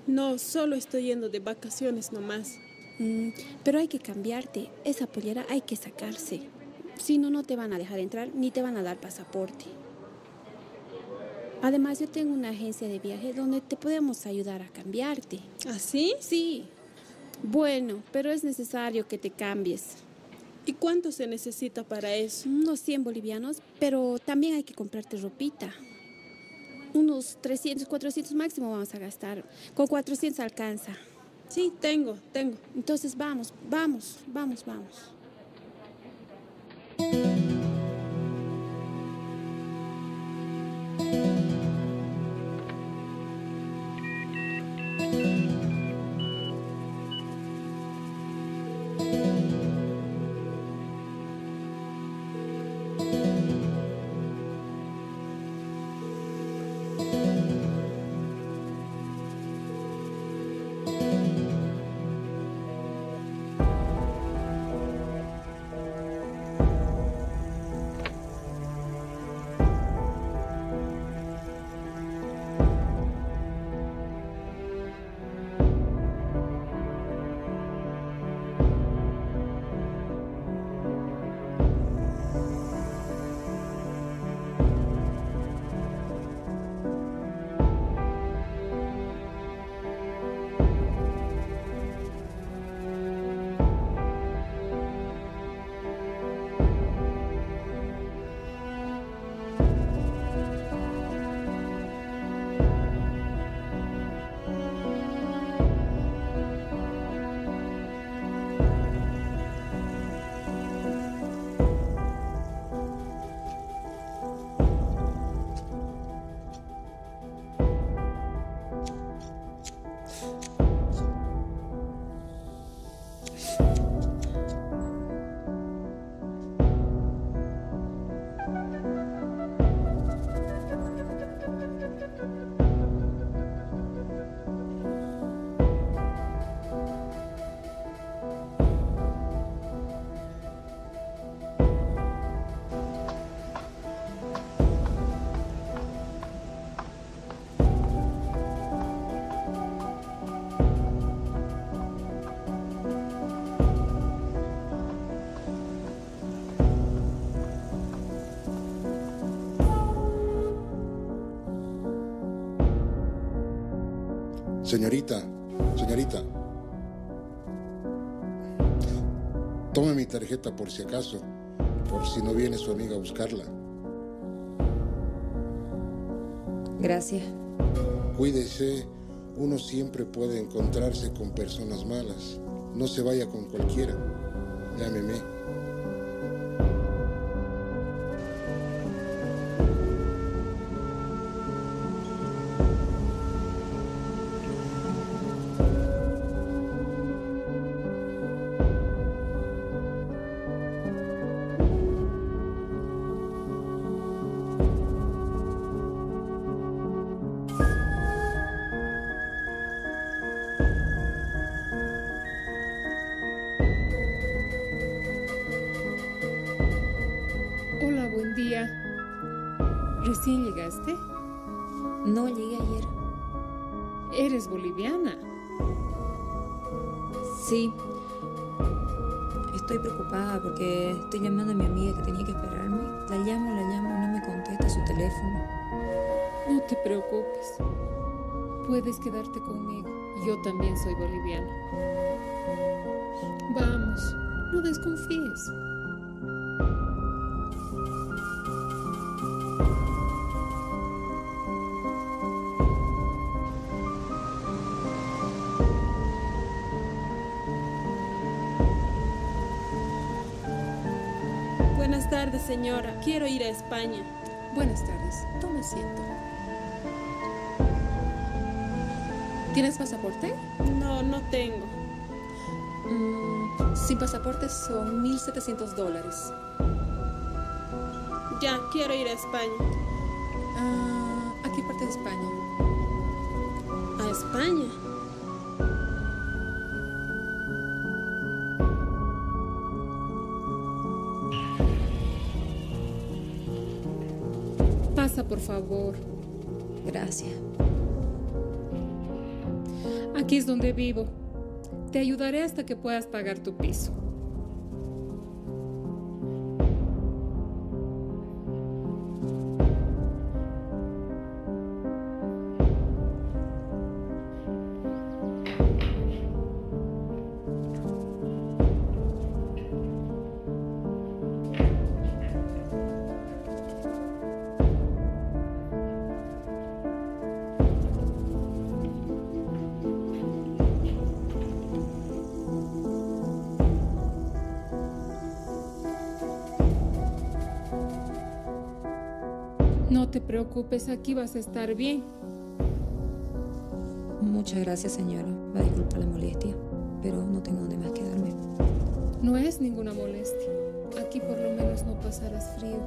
No, solo estoy yendo de vacaciones nomás. Mm, pero hay que cambiarte. Esa pollera hay que sacarse. Si no, no te van a dejar entrar ni te van a dar pasaporte. Además, yo tengo una agencia de viaje donde te podemos ayudar a cambiarte. ¿Ah, sí? Sí. Bueno, pero es necesario que te cambies. ¿Y cuánto se necesita para eso? Unos 100 bolivianos, pero también hay que comprarte ropita. Unos 300, 400 máximo vamos a gastar. Con 400 alcanza. Sí, tengo, tengo. Entonces vamos, vamos, vamos, vamos. Señorita, señorita. Tome mi tarjeta por si acaso, por si no viene su amiga a buscarla. Gracias. Cuídese, uno siempre puede encontrarse con personas malas. No se vaya con cualquiera. Llámeme. ¿Recién llegaste? No, llegué ayer. ¿Eres boliviana? Sí. Estoy preocupada porque estoy llamando a mi amiga que tenía que esperarme. La llamo, la llamo, no me contesta su teléfono. No te preocupes. Puedes quedarte conmigo. Yo también soy boliviana. Vamos, no desconfíes. Señora. Quiero ir a España. Buenas tardes. Toma asiento. ¿Tienes pasaporte? No, no tengo. Mm, sin pasaporte son 1.700 dólares. Ya, quiero ir a España. Ah, ¿A qué parte de España? ¿A España? Favor. Gracias. Aquí es donde vivo. Te ayudaré hasta que puedas pagar tu piso. Preocupes, aquí vas a estar bien. Muchas gracias, señora. Va a disculpar la molestia, pero no tengo dónde más quedarme. No es ninguna molestia. Aquí por lo menos no pasarás frío.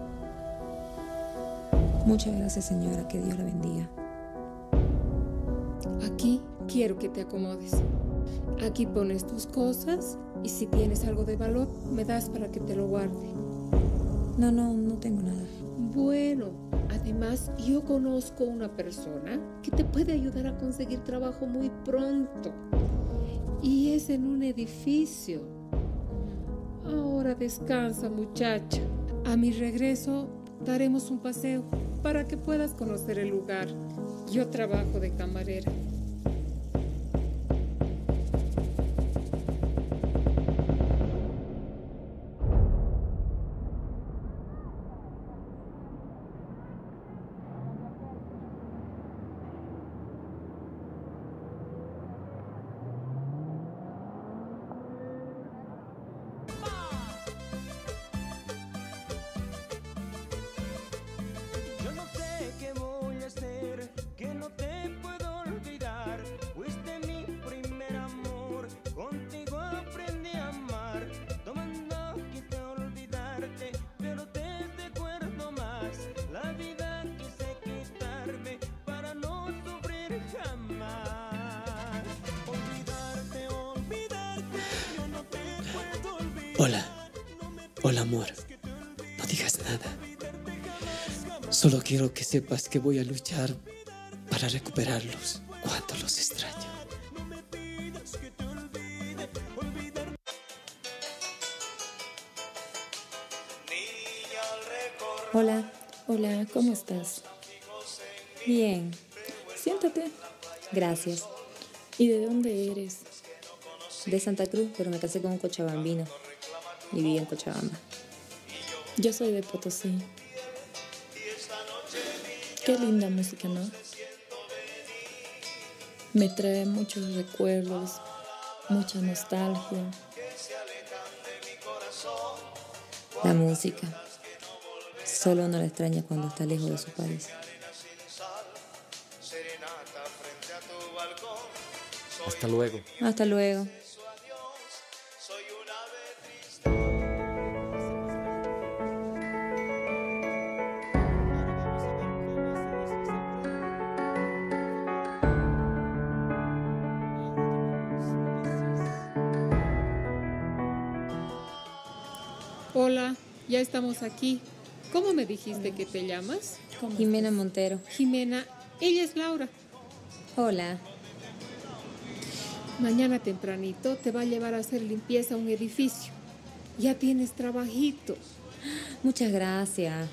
Muchas gracias, señora. Que Dios la bendiga. Aquí quiero que te acomodes. Aquí pones tus cosas y si tienes algo de valor, me das para que te lo guarde. No, no, no tengo nada. Bueno, además yo conozco una persona que te puede ayudar a conseguir trabajo muy pronto. Y es en un edificio. Ahora descansa, muchacha. A mi regreso daremos un paseo para que puedas conocer el lugar. Yo trabajo de camarera. Hola. Hola, amor. No digas nada. Solo quiero que sepas que voy a luchar para recuperarlos cuando los extraño. Hola. Hola, ¿cómo estás? Bien. Siéntate. Gracias. ¿Y de dónde eres? De Santa Cruz, pero me casé con un cochabambino. Y viví en Cochabamba. Yo soy de Potosí. Qué linda música, ¿no? Me trae muchos recuerdos, mucha nostalgia. La música. Solo uno la extraña cuando está lejos de su país. Hasta luego. Hasta luego. Estamos aquí. ¿Cómo me dijiste que te llamas? Jimena Montero. Jimena, ella es Laura. Hola. Mañana tempranito te va a llevar a hacer limpieza a un edificio. Ya tienes trabajito. Muchas gracias.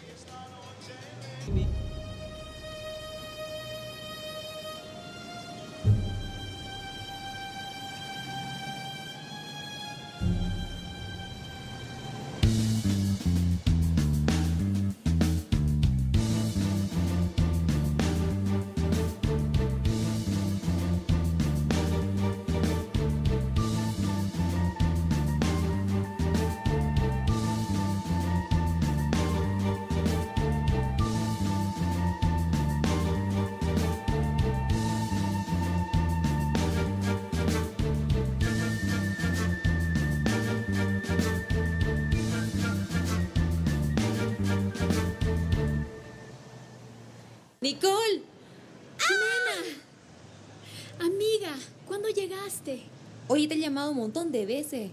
Montón de veces.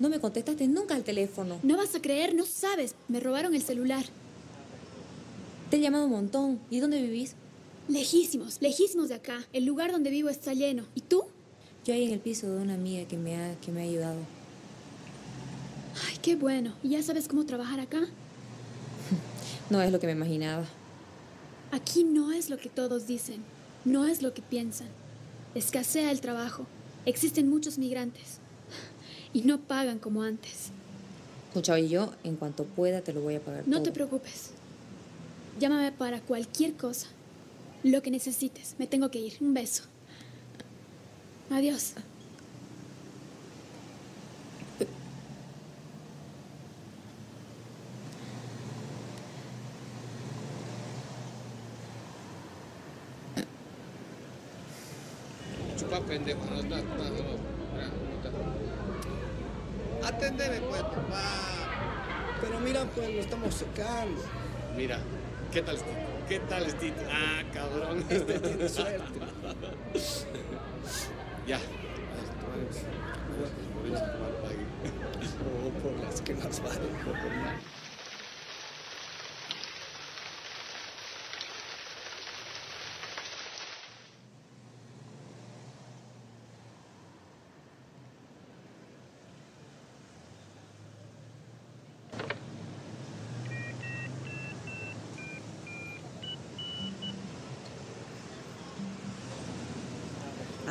No me contestaste nunca al teléfono. No vas a creer, no sabes. Me robaron el celular. Te he llamado un montón. ¿Y dónde vivís? Lejísimos, lejísimos de acá. El lugar donde vivo está lleno. ¿Y tú? Yo ahí en el piso de una amiga que me ha, que me ha ayudado. Ay, qué bueno. ¿Y ya sabes cómo trabajar acá? No es lo que me imaginaba. Aquí no es lo que todos dicen. No es lo que piensan. Escasea el trabajo. Existen muchos migrantes. Y no pagan como antes. Muchacho, y yo, en cuanto pueda, te lo voy a pagar. No todo. te preocupes. Llámame para cualquier cosa. Lo que necesites. Me tengo que ir. Un beso. Adiós. Pendejo, no, no. Atendeme pues, papá. Pero mira, pues lo estamos secando. Mira, ¿qué tal Stito? ¿Qué tal Stito? Ah, cabrón. Este tiene suerte. ya. Oh, por las que más valen.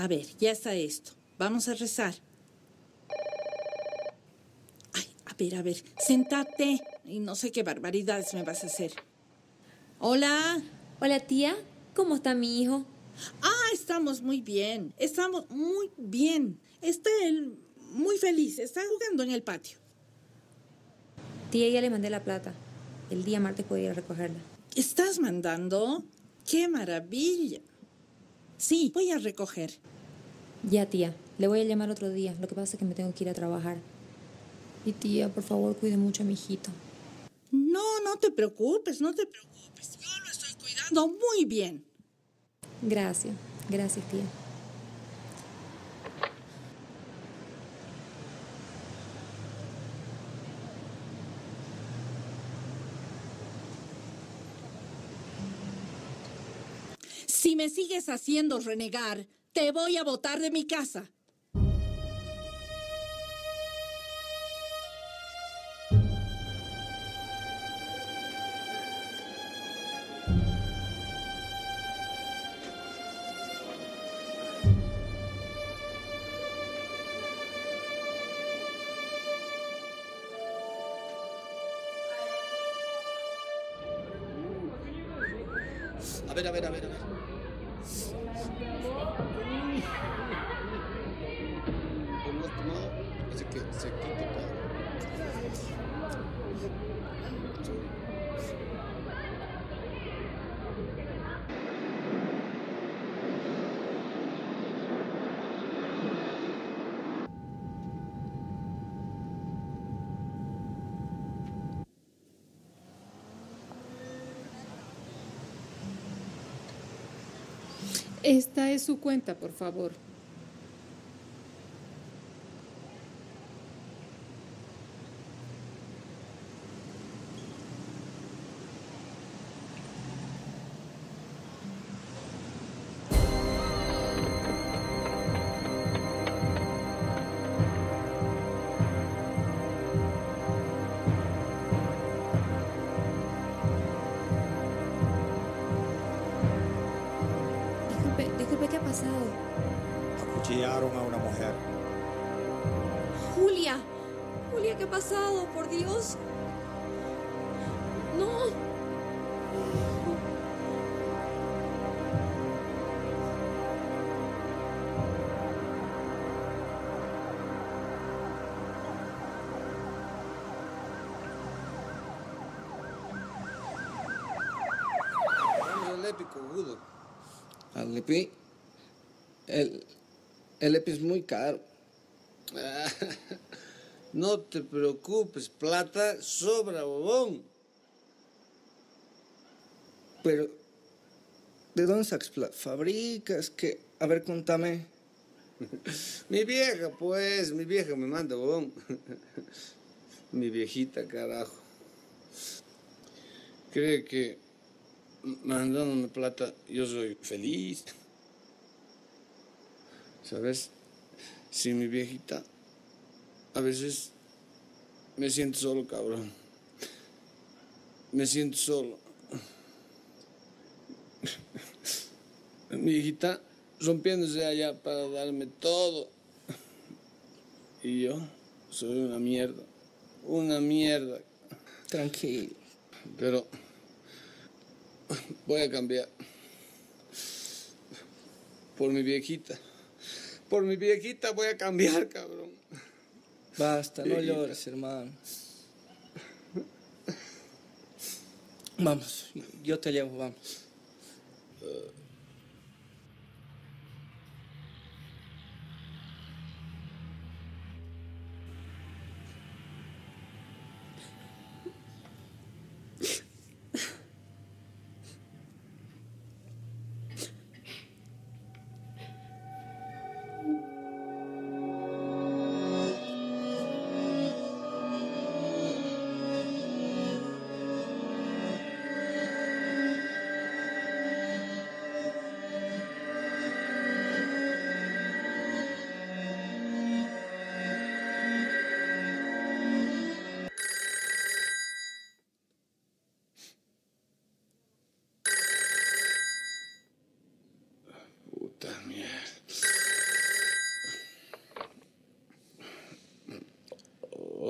A ver, ya está esto. Vamos a rezar. Ay, a ver, a ver, sentate. Y no sé qué barbaridades me vas a hacer. Hola. Hola, tía. ¿Cómo está mi hijo? Ah, estamos muy bien. Estamos muy bien. Está él muy feliz. Está jugando en el patio. Tía, ya le mandé la plata. El día martes puedo ir a recogerla. ¿Estás mandando? ¡Qué maravilla! Sí, voy a recoger. Ya, tía. Le voy a llamar otro día. Lo que pasa es que me tengo que ir a trabajar. Y tía, por favor, cuide mucho a mi hijito. No, no te preocupes, no te preocupes. Yo lo estoy cuidando muy bien. Gracias. Gracias, tía. Si me sigues haciendo renegar, te voy a botar de mi casa. Esta es su cuenta, por favor. Al. El, el EPI es muy caro. No te preocupes, plata sobra, bobón. Pero, ¿de dónde sacas plata? ¿Fabricas? que A ver, contame. Mi vieja, pues, mi vieja me manda, bobón. Mi viejita, carajo. Cree que mandándome plata, yo soy feliz. ¿Sabes? Si mi viejita, a veces me siento solo, cabrón. Me siento solo. Mi viejita rompiéndose allá para darme todo. Y yo soy una mierda. Una mierda. Tranquilo. Pero voy a cambiar. Por mi viejita. Por mi viejita voy a cambiar, cabrón. Basta, no Viejita. llores, hermano. Vamos, yo te llevo, vamos. Puta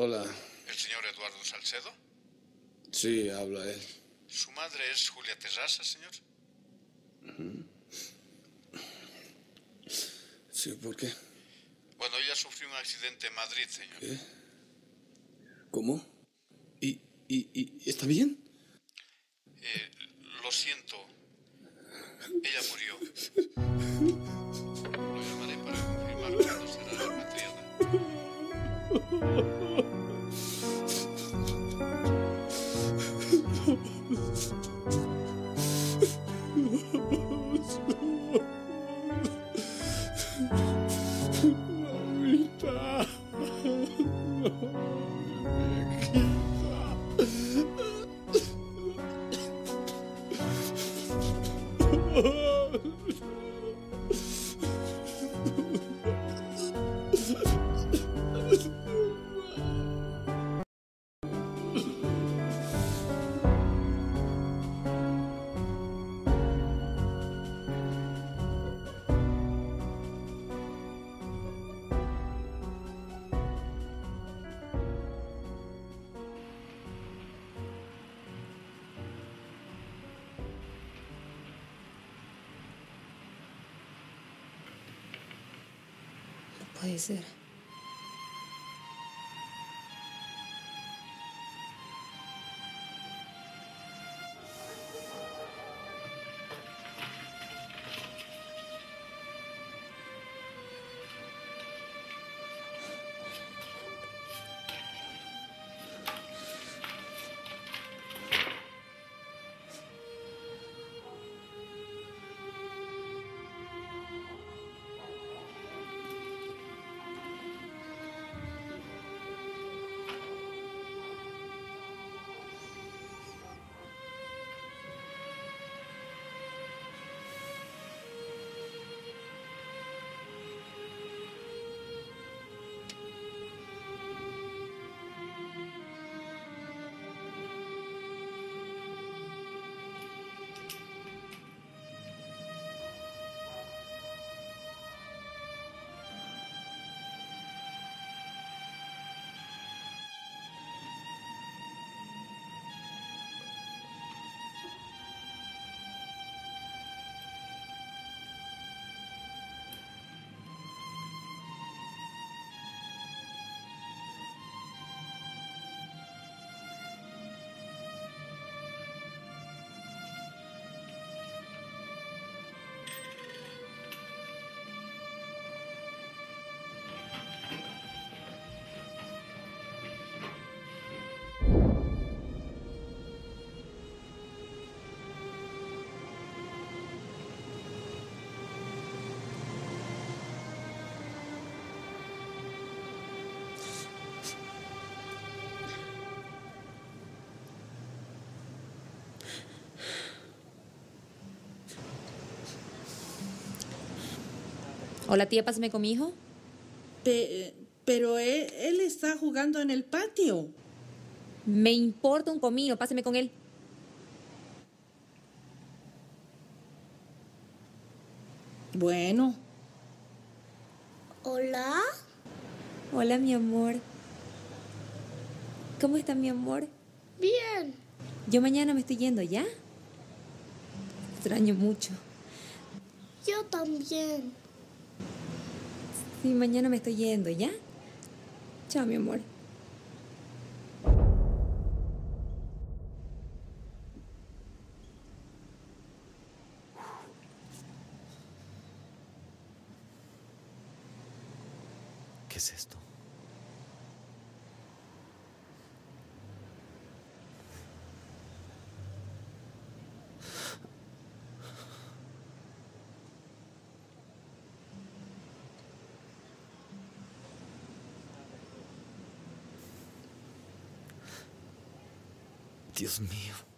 Hola. ¿El señor Eduardo Salcedo? Sí, habla él. ¿Su madre es Julia Terraza, señor? Sí, ¿por qué? Bueno, ella sufrió un accidente en Madrid, señor. ¿Qué? Hola tía, pásame con mi hijo. Pe- pero él, él está jugando en el patio. Me importa un comino, pásame con él. Bueno, ¿Hola? Hola, mi amor. ¿Cómo está mi amor? Bien. Yo mañana me estoy yendo, ¿ya? Extraño mucho. Yo también. Sí, mañana me estoy yendo, ¿ya? Chao, mi amor. ¿Qué es esto? Dios mío.